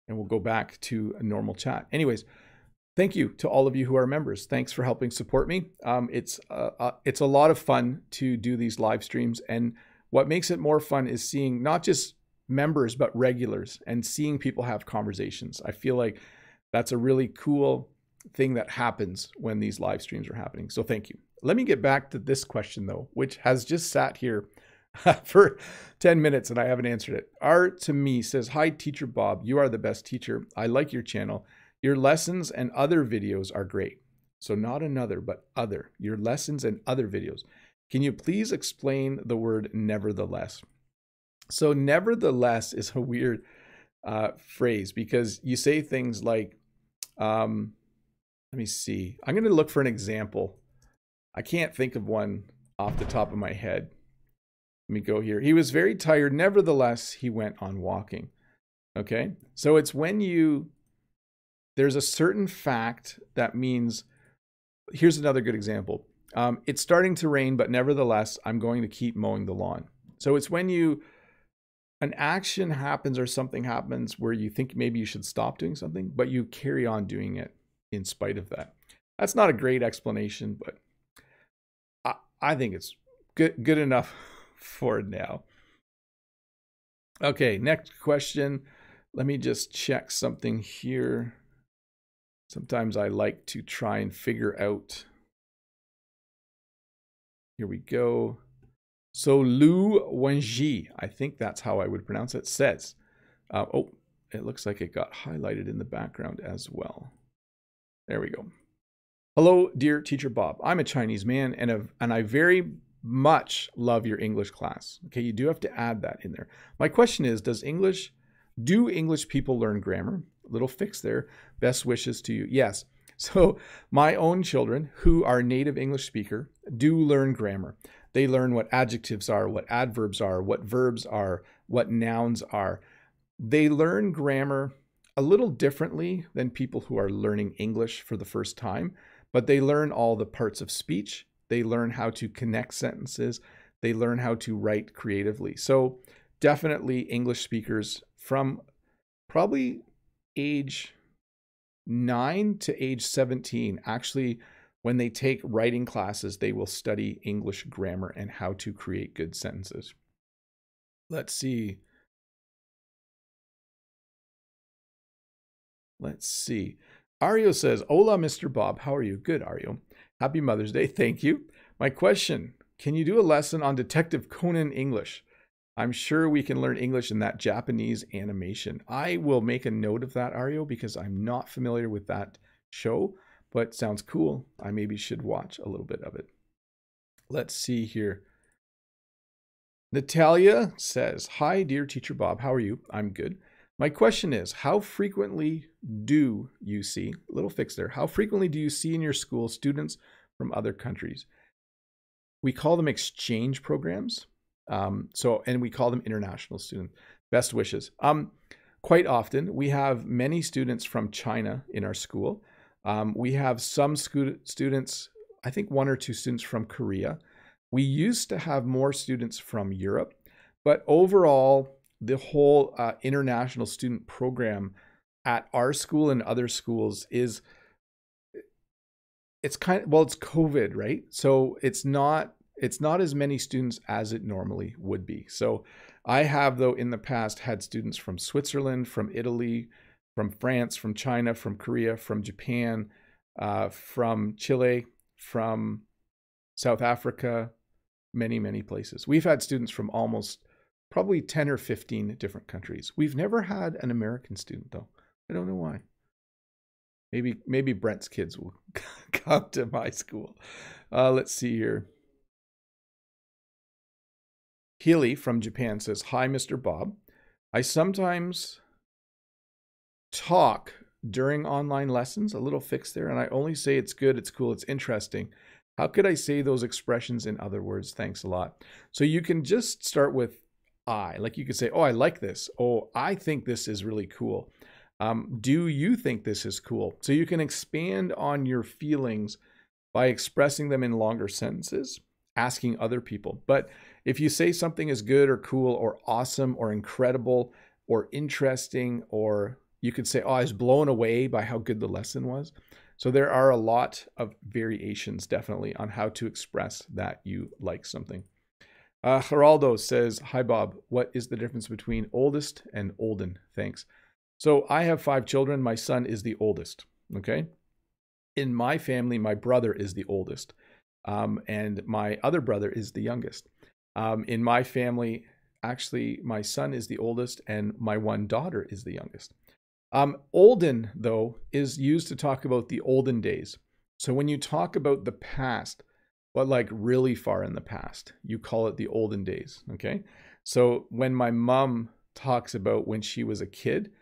And we'll go back to a normal chat. Anyways, thank you to all of you who are members. Thanks for helping support me. Um, it's uh, uh, it's a lot of fun to do these live streams, and what makes it more fun is seeing not just members but regulars and seeing people have conversations. I feel like that's a really cool thing that happens when these live streams are happening. So thank you. Let me get back to this question though, which has just sat here for 10 minutes and I haven't answered it. Art to me says, Hi, Teacher Bob. You are the best teacher. I like your channel. Your lessons and other videos are great. So, not another, but other. Your lessons and other videos. Can you please explain the word nevertheless? So, nevertheless is a weird uh, phrase because you say things like, um, let me see. I'm going to look for an example. I can't think of one off the top of my head. Let me go here. He was very tired. Nevertheless, he went on walking. Okay. So it's when you, there's a certain fact that means, here's another good example. Um, it's starting to rain, but nevertheless, I'm going to keep mowing the lawn. So it's when you, an action happens or something happens where you think maybe you should stop doing something, but you carry on doing it in spite of that. That's not a great explanation, but I, I think it's good good enough for now. Okay, next question. Let me just check something here. Sometimes I like to try and figure out. Here we go. So Lu Wenji, I think that's how I would pronounce it, says, uh, oh, it looks like it got highlighted in the background as well. There we go. Hello, dear teacher Bob. I'm a Chinese man and, a, and I very much love your English class. Okay, you do have to add that in there. My question is, does English, do English people learn grammar? A little fix there. Best wishes to you. Yes. So my own children who are native English speaker do learn grammar. They learn what adjectives are, what adverbs are, what verbs are, what nouns are. They learn grammar a little differently than people who are learning English for the first time, but they learn all the parts of speech. They learn how to connect sentences. They learn how to write creatively. So, definitely English speakers from probably age 9 to age 17 actually when they take writing classes they will study english grammar and how to create good sentences let's see Let's see. Ario says, Hola, Mr. Bob. How are you? Good, Ario. Happy Mother's Day. Thank you. My question Can you do a lesson on Detective Conan English? I'm sure we can learn English in that Japanese animation. I will make a note of that, Ario, because I'm not familiar with that show, but sounds cool. I maybe should watch a little bit of it. Let's see here. Natalia says, Hi, dear teacher Bob. How are you? I'm good. My question is how frequently do you see, little fix there, how frequently do you see in your school students from other countries? We call them exchange programs. Um, so, and we call them international students. Best wishes. Um, quite often, we have many students from China in our school. Um, we have some students, I think one or two students from Korea. We used to have more students from Europe, but overall, the whole uh, international student program at our school and other schools is it's kind of well it's covid right? So it's not it's not as many students as it normally would be. So i have though in the past had students from switzerland from italy from france from china from korea from japan uh, from chile from south africa many many places. We've had students from almost probably 10 or 15 different countries. We've never had an American student though. I don't know why. Maybe maybe Brent's kids will come to my school. Uh, let's see here. Healy from Japan says, Hi, Mr. Bob. I sometimes talk during online lessons, a little fix there, and I only say it's good, it's cool, it's interesting. How could I say those expressions in other words? Thanks a lot. So you can just start with I. Like you could say, oh, I like this. Oh, I think this is really cool. Um, do you think this is cool? So you can expand on your feelings by expressing them in longer sentences, asking other people. But if you say something is good or cool or awesome or incredible or interesting, or you could say, oh, I was blown away by how good the lesson was. So there are a lot of variations definitely on how to express that you like something. Uh, Geraldo says, Hi, Bob. What is the difference between oldest and olden? Thanks. So I have five children. My son is the oldest. Okay. In my family, my brother is the oldest, um, and my other brother is the youngest. Um, in my family, actually, my son is the oldest, and my one daughter is the youngest. Um, olden, though, is used to talk about the olden days. So when you talk about the past, but like really far in the past. You call it the olden days. Okay. So when my mom talks about when she was a kid,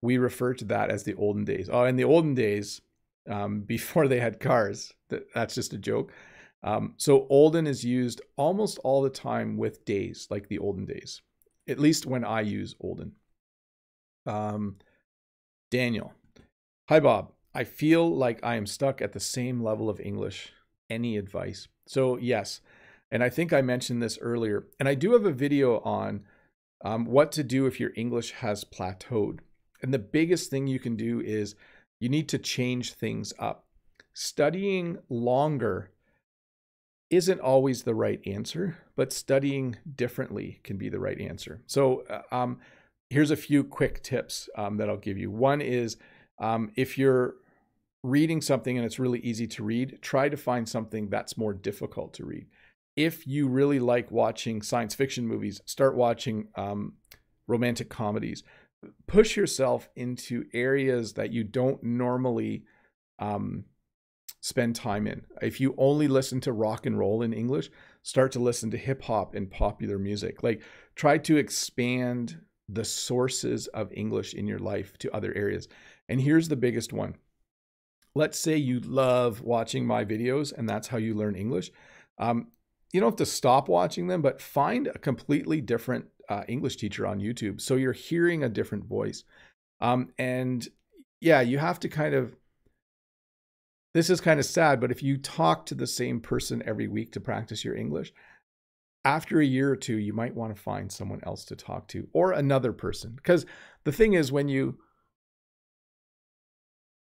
we refer to that as the olden days. Oh, in the olden days, um, before they had cars, that, that's just a joke. Um, so olden is used almost all the time with days, like the olden days, at least when I use olden. Um, Daniel, hi Bob. I feel like I am stuck at the same level of English. Any advice? So, yes. And I think I mentioned this earlier. And I do have a video on um, what to do if your English has plateaued. And the biggest thing you can do is you need to change things up. Studying longer isn't always the right answer, but studying differently can be the right answer. So, uh, um, here's a few quick tips um, that I'll give you. One is um, if you're reading something and it's really easy to read, try to find something that's more difficult to read. If you really like watching science fiction movies, start watching um, romantic comedies. Push yourself into areas that you don't normally um, spend time in. If you only listen to rock and roll in English, start to listen to hip hop and popular music. Like try to expand the sources of English in your life to other areas. And here's the biggest one let's say you love watching my videos and that's how you learn English. Um, you don't have to stop watching them, but find a completely different uh, English teacher on YouTube. So you're hearing a different voice. Um, and yeah, you have to kind of, this is kind of sad, but if you talk to the same person every week to practice your English, after a year or two, you might want to find someone else to talk to or another person. Because the thing is, when you,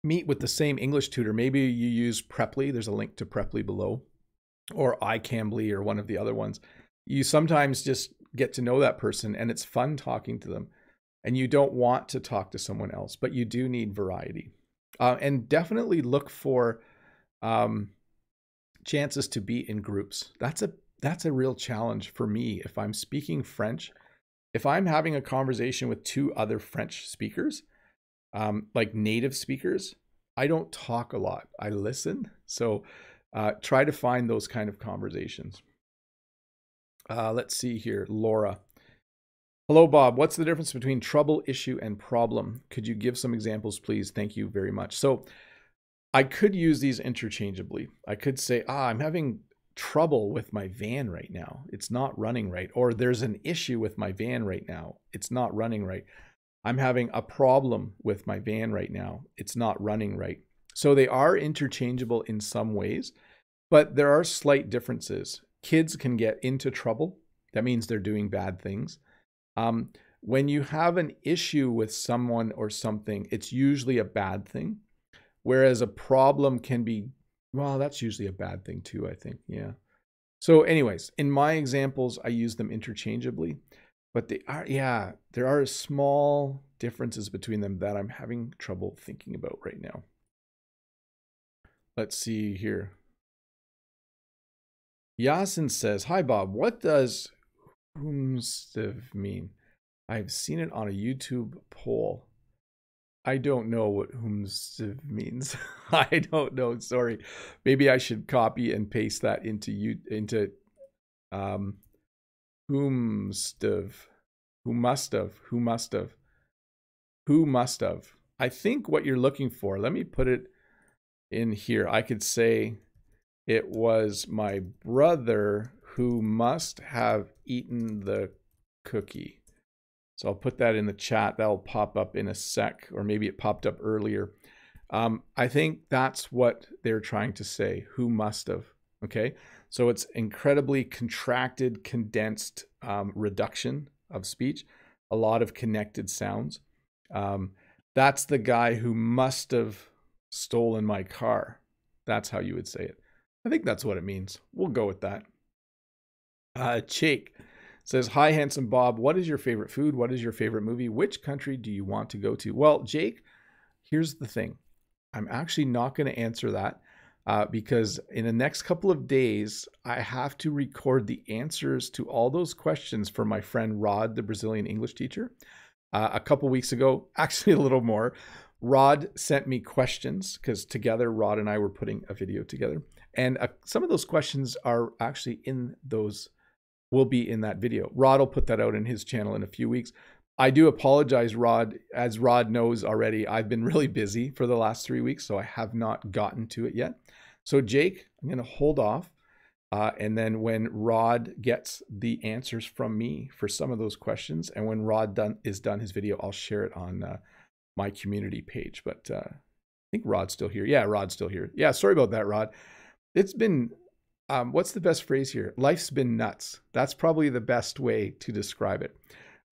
meet with the same English tutor. Maybe you use Preply. There's a link to Preply below, or iCambly or one of the other ones. You sometimes just get to know that person and it's fun talking to them. And you don't want to talk to someone else, but you do need variety. Uh, and definitely look for um, chances to be in groups. That's a that's a real challenge for me if I'm speaking French. If I'm having a conversation with two other French speakers, um, like native speakers, I don't talk a lot. I listen. So uh, try to find those kind of conversations. Uh, let's see here, Laura. Hello, Bob. What's the difference between trouble, issue, and problem? Could you give some examples, please? Thank you very much. So I could use these interchangeably. I could say, ah, I'm having trouble with my van right now. It's not running right. Or there's an issue with my van right now. It's not running right. I'm having a problem with my van right now. It's not running right. So they are interchangeable in some ways, but there are slight differences. Kids can get into trouble. That means they're doing bad things. Um, when you have an issue with someone or something, it's usually a bad thing. Whereas a problem can be, well, that's usually a bad thing too, I think. Yeah. So, anyways, in my examples, I use them interchangeably, but they are, yeah, there are small differences between them that I'm having trouble thinking about right now. Let's see here. Yasin says, Hi, Bob. What does Whomstive mean? I've seen it on a YouTube poll. I don't know what whomstive means. I don't know. Sorry. Maybe I should copy and paste that into you into um whomstive. Who must have? Who must have? Who must have? I think what you're looking for, let me put it in here. I could say it was my brother who must have eaten the cookie. So I'll put that in the chat. That'll pop up in a sec, or maybe it popped up earlier. Um, I think that's what they're trying to say. Who must have? Okay. So it's incredibly contracted, condensed um, reduction of speech, a lot of connected sounds. Um, that's the guy who must have stolen my car. That's how you would say it. I think that's what it means. We'll go with that. Uh, Jake says, Hi, handsome Bob. What is your favorite food? What is your favorite movie? Which country do you want to go to? Well, Jake, here's the thing I'm actually not going to answer that uh, because in the next couple of days, I have to record the answers to all those questions for my friend Rod, the Brazilian English teacher. Uh, a couple weeks ago, actually a little more, Rod sent me questions because together Rod and I were putting a video together. And uh, some of those questions are actually in those will be in that video. Rod will put that out in his channel in a few weeks. I do apologize, Rod. As Rod knows already, I've been really busy for the last three weeks, so I have not gotten to it yet. So, Jake, I'm going to hold off. Uh, and then when Rod gets the answers from me for some of those questions, and when Rod done, is done his video, I'll share it on uh, my community page. But uh, I think Rod's still here. Yeah, Rod's still here. Yeah, sorry about that, Rod. It's been um, what's the best phrase here? Life's been nuts. That's probably the best way to describe it.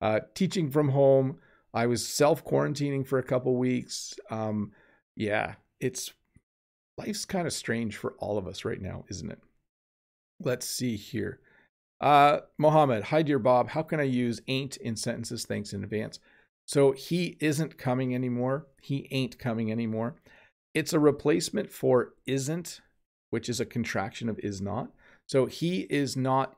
Uh, teaching from home, I was self quarantining for a couple weeks. Um, yeah, it's life's kind of strange for all of us right now, isn't it? Let's see here. Uh, Mohammed, hi, dear Bob. How can I use ain't in sentences? Thanks in advance. So he isn't coming anymore. He ain't coming anymore. It's a replacement for isn't which is a contraction of is not. So he is not,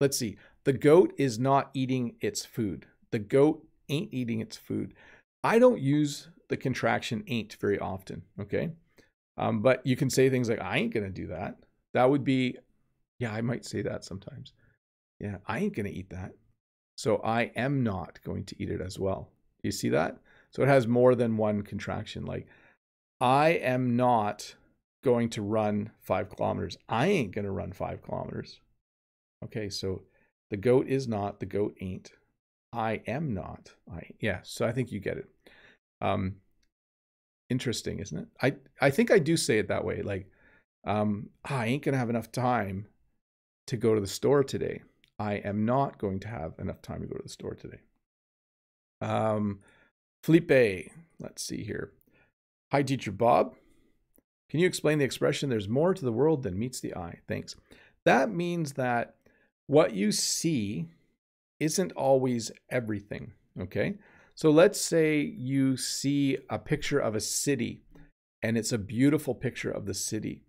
let's see, the goat is not eating its food. The goat ain't eating its food. I don't use the contraction ain't very often, okay? Um, but you can say things like, I ain't gonna do that. That would be, yeah, I might say that sometimes. Yeah, I ain't gonna eat that. So I am not going to eat it as well. You see that? So it has more than one contraction. Like, I am not going to run five kilometers. I ain't to run five kilometers. Okay, so the goat is not, the goat ain't. I am not. I yeah, so I think you get it. Um interesting, isn't it? I I think I do say it that way like um I ain't going to have enough time to go to the store today. I am not going to have enough time to go to the store today. Um Felipe, let's see here. Hi teacher Bob. Can you explain the expression, there's more to the world than meets the eye? Thanks. That means that what you see isn't always everything, okay? So let's say you see a picture of a city and it's a beautiful picture of the city,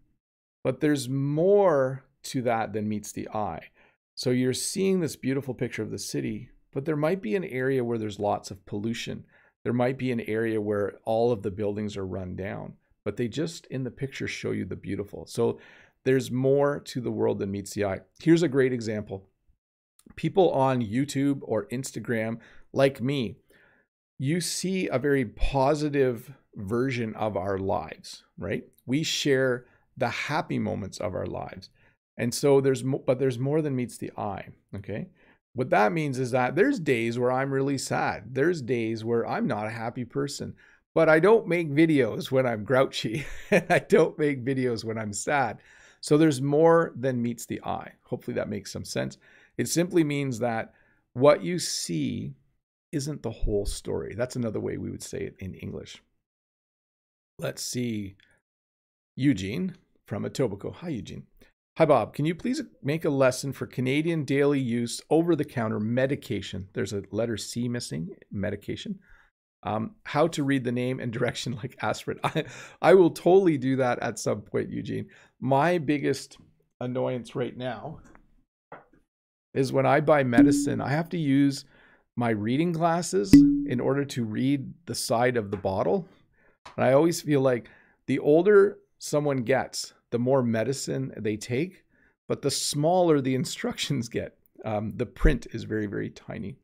but there's more to that than meets the eye. So you're seeing this beautiful picture of the city, but there might be an area where there's lots of pollution. There might be an area where all of the buildings are run down but they just in the picture show you the beautiful. So there's more to the world than meets the eye. Here's a great example. people on YouTube or Instagram, like me, you see a very positive version of our lives, right? We share the happy moments of our lives. And so there's, more, but there's more than meets the eye, okay? What that means is that there's days where I'm really sad. There's days where I'm not a happy person, but I don't make videos when I'm grouchy and I don't make videos when I'm sad. So there's more than meets the eye. Hopefully that makes some sense. It simply means that what you see isn't the whole story. That's another way we would say it in English. Let's see. Eugene from Etobicoke. Hi, Eugene. Hi, Bob. Can you please make a lesson for Canadian daily use over the counter medication? There's a letter C missing, medication. Um, how to read the name and direction like aspirin. I, I will totally do that at some point, Eugene. My biggest annoyance right now is when I buy medicine, I have to use my reading glasses in order to read the side of the bottle. And I always feel like the older someone gets, the more medicine they take, but the smaller the instructions get. Um, the print is very, very tiny.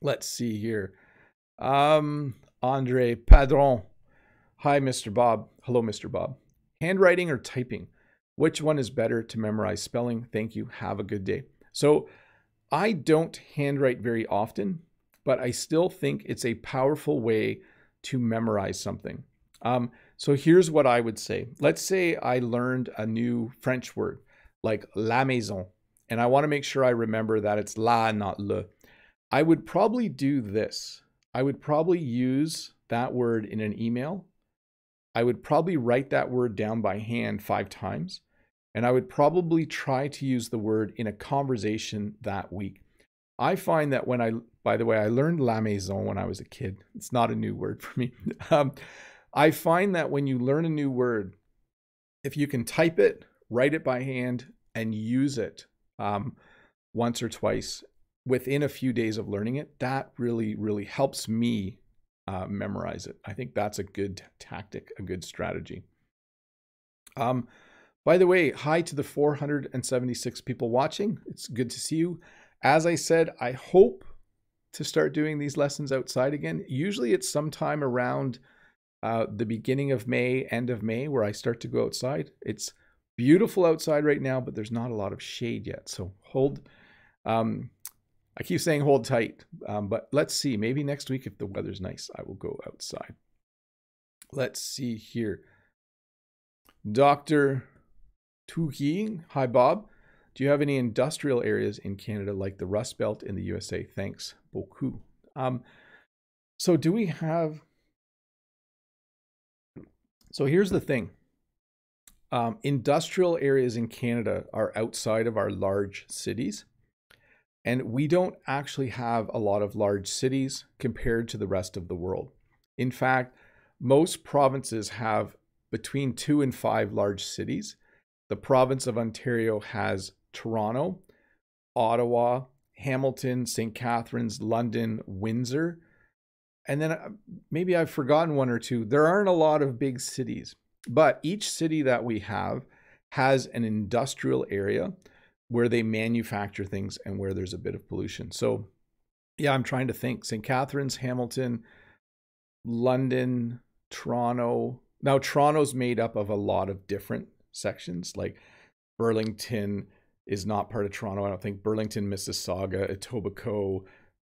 Let's see here. Um, Andre Padron. Hi, Mr. Bob. Hello, Mr. Bob. Handwriting or typing? Which one is better to memorize spelling? Thank you. Have a good day. So, I don't handwrite very often, but I still think it's a powerful way to memorize something. Um, so here's what I would say. Let's say I learned a new French word like la maison, and I want to make sure I remember that it's la, not le. I would probably do this. I would probably use that word in an email. I would probably write that word down by hand five times. And I would probably try to use the word in a conversation that week. I find that when I, by the way, I learned la maison when I was a kid. It's not a new word for me. Um, I find that when you learn a new word, if you can type it, write it by hand, and use it um, once or twice within a few days of learning it, that really, really helps me uh, memorize it. I think that's a good tactic, a good strategy. Um, by the way, hi to the 476 people watching. It's good to see you. As I said, I hope to start doing these lessons outside again. Usually it's sometime around uh, the beginning of May, end of May, where I start to go outside. It's beautiful outside right now, but there's not a lot of shade yet. So hold, um, I keep saying hold tight, um, but let's see. Maybe next week, if the weather's nice, I will go outside. Let's see here. Dr. Tuki, hi Bob. Do you have any industrial areas in Canada like the Rust Belt in the USA? Thanks beaucoup. Um, so do we have? So here's the thing. Um, industrial areas in Canada are outside of our large cities. And we don't actually have a lot of large cities compared to the rest of the world. In fact, most provinces have between two and five large cities. The province of Ontario has Toronto, Ottawa, Hamilton, St. Catharines, London, Windsor. And then uh, maybe I've forgotten one or two. There aren't a lot of big cities, but each city that we have has an industrial area where they manufacture things and where there's a bit of pollution. So, yeah, I'm trying to think St. Catharines, Hamilton, London, Toronto. Now, Toronto's made up of a lot of different sections. Like Burlington is not part of Toronto. I don't think Burlington, Mississauga, Etobicoke,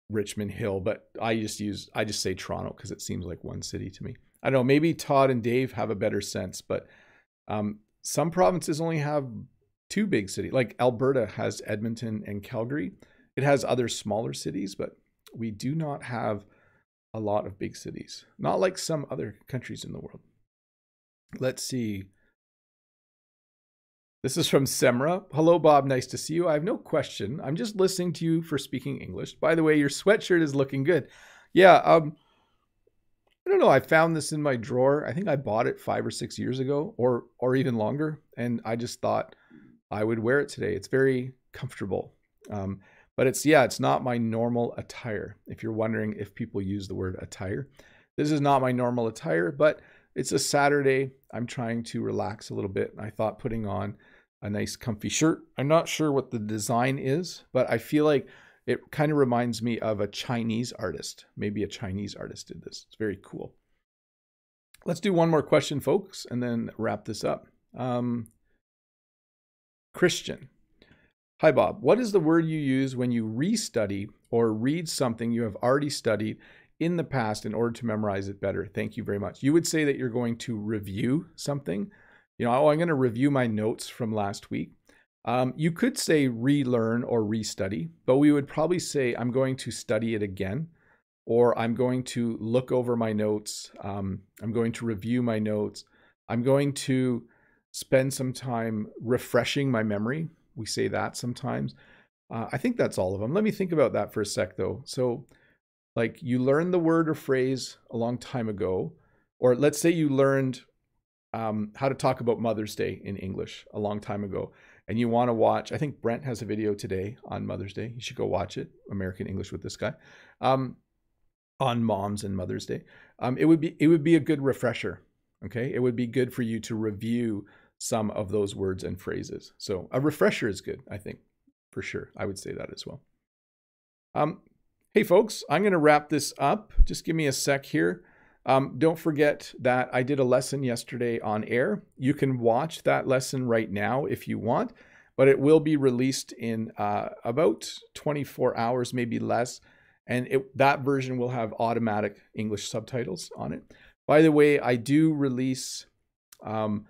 Richmond Hill, but I just use I just say Toronto because it seems like one city to me. I don't know. Maybe Todd and Dave have a better sense, but um, some provinces only have two big cities. Like Alberta has Edmonton and Calgary. It has other smaller cities, but we do not have a lot of big cities. Not like some other countries in the world. Let's see. This is from Semra. Hello, Bob. Nice to see you. I have no question. I'm just listening to you for speaking English. By the way, your sweatshirt is looking good. Yeah. Um, I don't know. I found this in my drawer. I think I bought it five or six years ago, or or even longer. And I just thought I would wear it today. It's very comfortable. Um, but it's yeah, it's not my normal attire. If you're wondering if people use the word attire, this is not my normal attire. But it's a Saturday. I'm trying to relax a little bit. I thought putting on a nice comfy shirt. I'm not sure what the design is, but I feel like it kind of reminds me of a Chinese artist. Maybe a Chinese artist did this. It's very cool. Let's do one more question, folks, and then wrap this up. Um, Christian. Hi, Bob. What is the word you use when you restudy or read something you have already studied in the past in order to memorize it better? Thank you very much. You would say that you're going to review something. You know, oh, I'm going to review my notes from last week. Um, you could say relearn or restudy, but we would probably say I'm going to study it again, or I'm going to look over my notes. Um, I'm going to review my notes. I'm going to spend some time refreshing my memory. We say that sometimes. Uh, I think that's all of them. Let me think about that for a sec, though. So, like you learned the word or phrase a long time ago, or let's say you learned um, how to talk about Mother's Day in English a long time ago, and you want to watch. I think Brent has a video today on Mother's Day. You should go watch it. American English with this guy. Um, on moms and Mother's Day. Um, it would be it would be a good refresher. Okay, it would be good for you to review some of those words and phrases. So a refresher is good, I think, for sure. I would say that as well. Um, hey, folks, I'm going to wrap this up. Just give me a sec here. Um, don't forget that I did a lesson yesterday on air. You can watch that lesson right now if you want, but it will be released in uh, about 24 hours, maybe less. And it, that version will have automatic English subtitles on it. By the way, I do release um,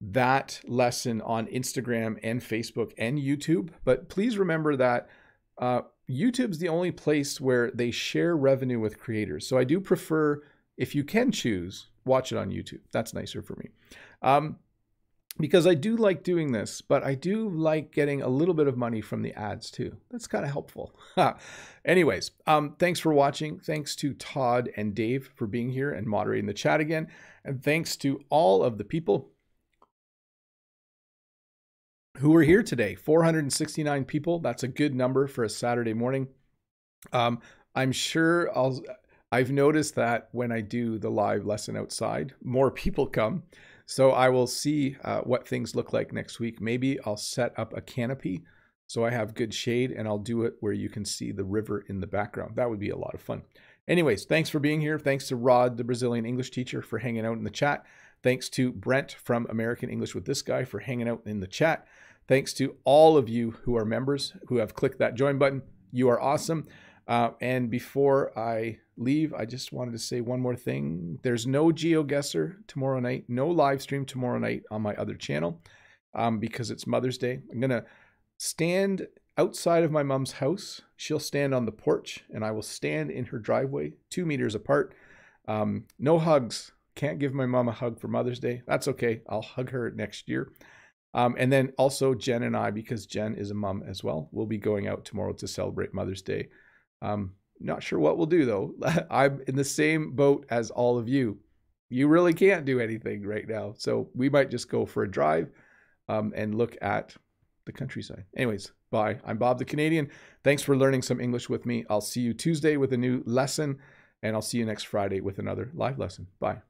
that lesson on Instagram and Facebook and YouTube. But please remember that uh, YouTube's the only place where they share revenue with creators. So I do prefer, if you can choose, watch it on YouTube. That's nicer for me. Um, because I do like doing this, but I do like getting a little bit of money from the ads too. That's kind of helpful. Anyways, um, thanks for watching. Thanks to Todd and Dave for being here and moderating the chat again. And thanks to all of the people who are here today. 469 people. That's a good number for a saturday morning. Um, i'm sure i'll i've noticed that when i do the live lesson outside more people come. So i will see uh, what things look like next week. Maybe i'll set up a canopy so i have good shade and i'll do it where you can see the river in the background. That would be a lot of fun. Anyways thanks for being here. Thanks to rod the brazilian english teacher for hanging out in the chat. Thanks to brent from american english with this guy for hanging out in the chat Thanks to all of you who are members who have clicked that join button. You are awesome. Uh, and before I leave, I just wanted to say one more thing. There's no GeoGuessr tomorrow night, no live stream tomorrow night on my other channel um, because it's Mother's Day. I'm going to stand outside of my mom's house. She'll stand on the porch, and I will stand in her driveway, two meters apart. Um, no hugs. Can't give my mom a hug for Mother's Day. That's okay. I'll hug her next year. Um, and then also Jen and I, because Jen is a mom as well, we'll be going out tomorrow to celebrate Mother's Day. Um, not sure what we'll do though. I'm in the same boat as all of you. You really can't do anything right now. So we might just go for a drive um, and look at the countryside. Anyways, bye. I'm Bob the Canadian. Thanks for learning some English with me. I'll see you Tuesday with a new lesson, and I'll see you next Friday with another live lesson. Bye.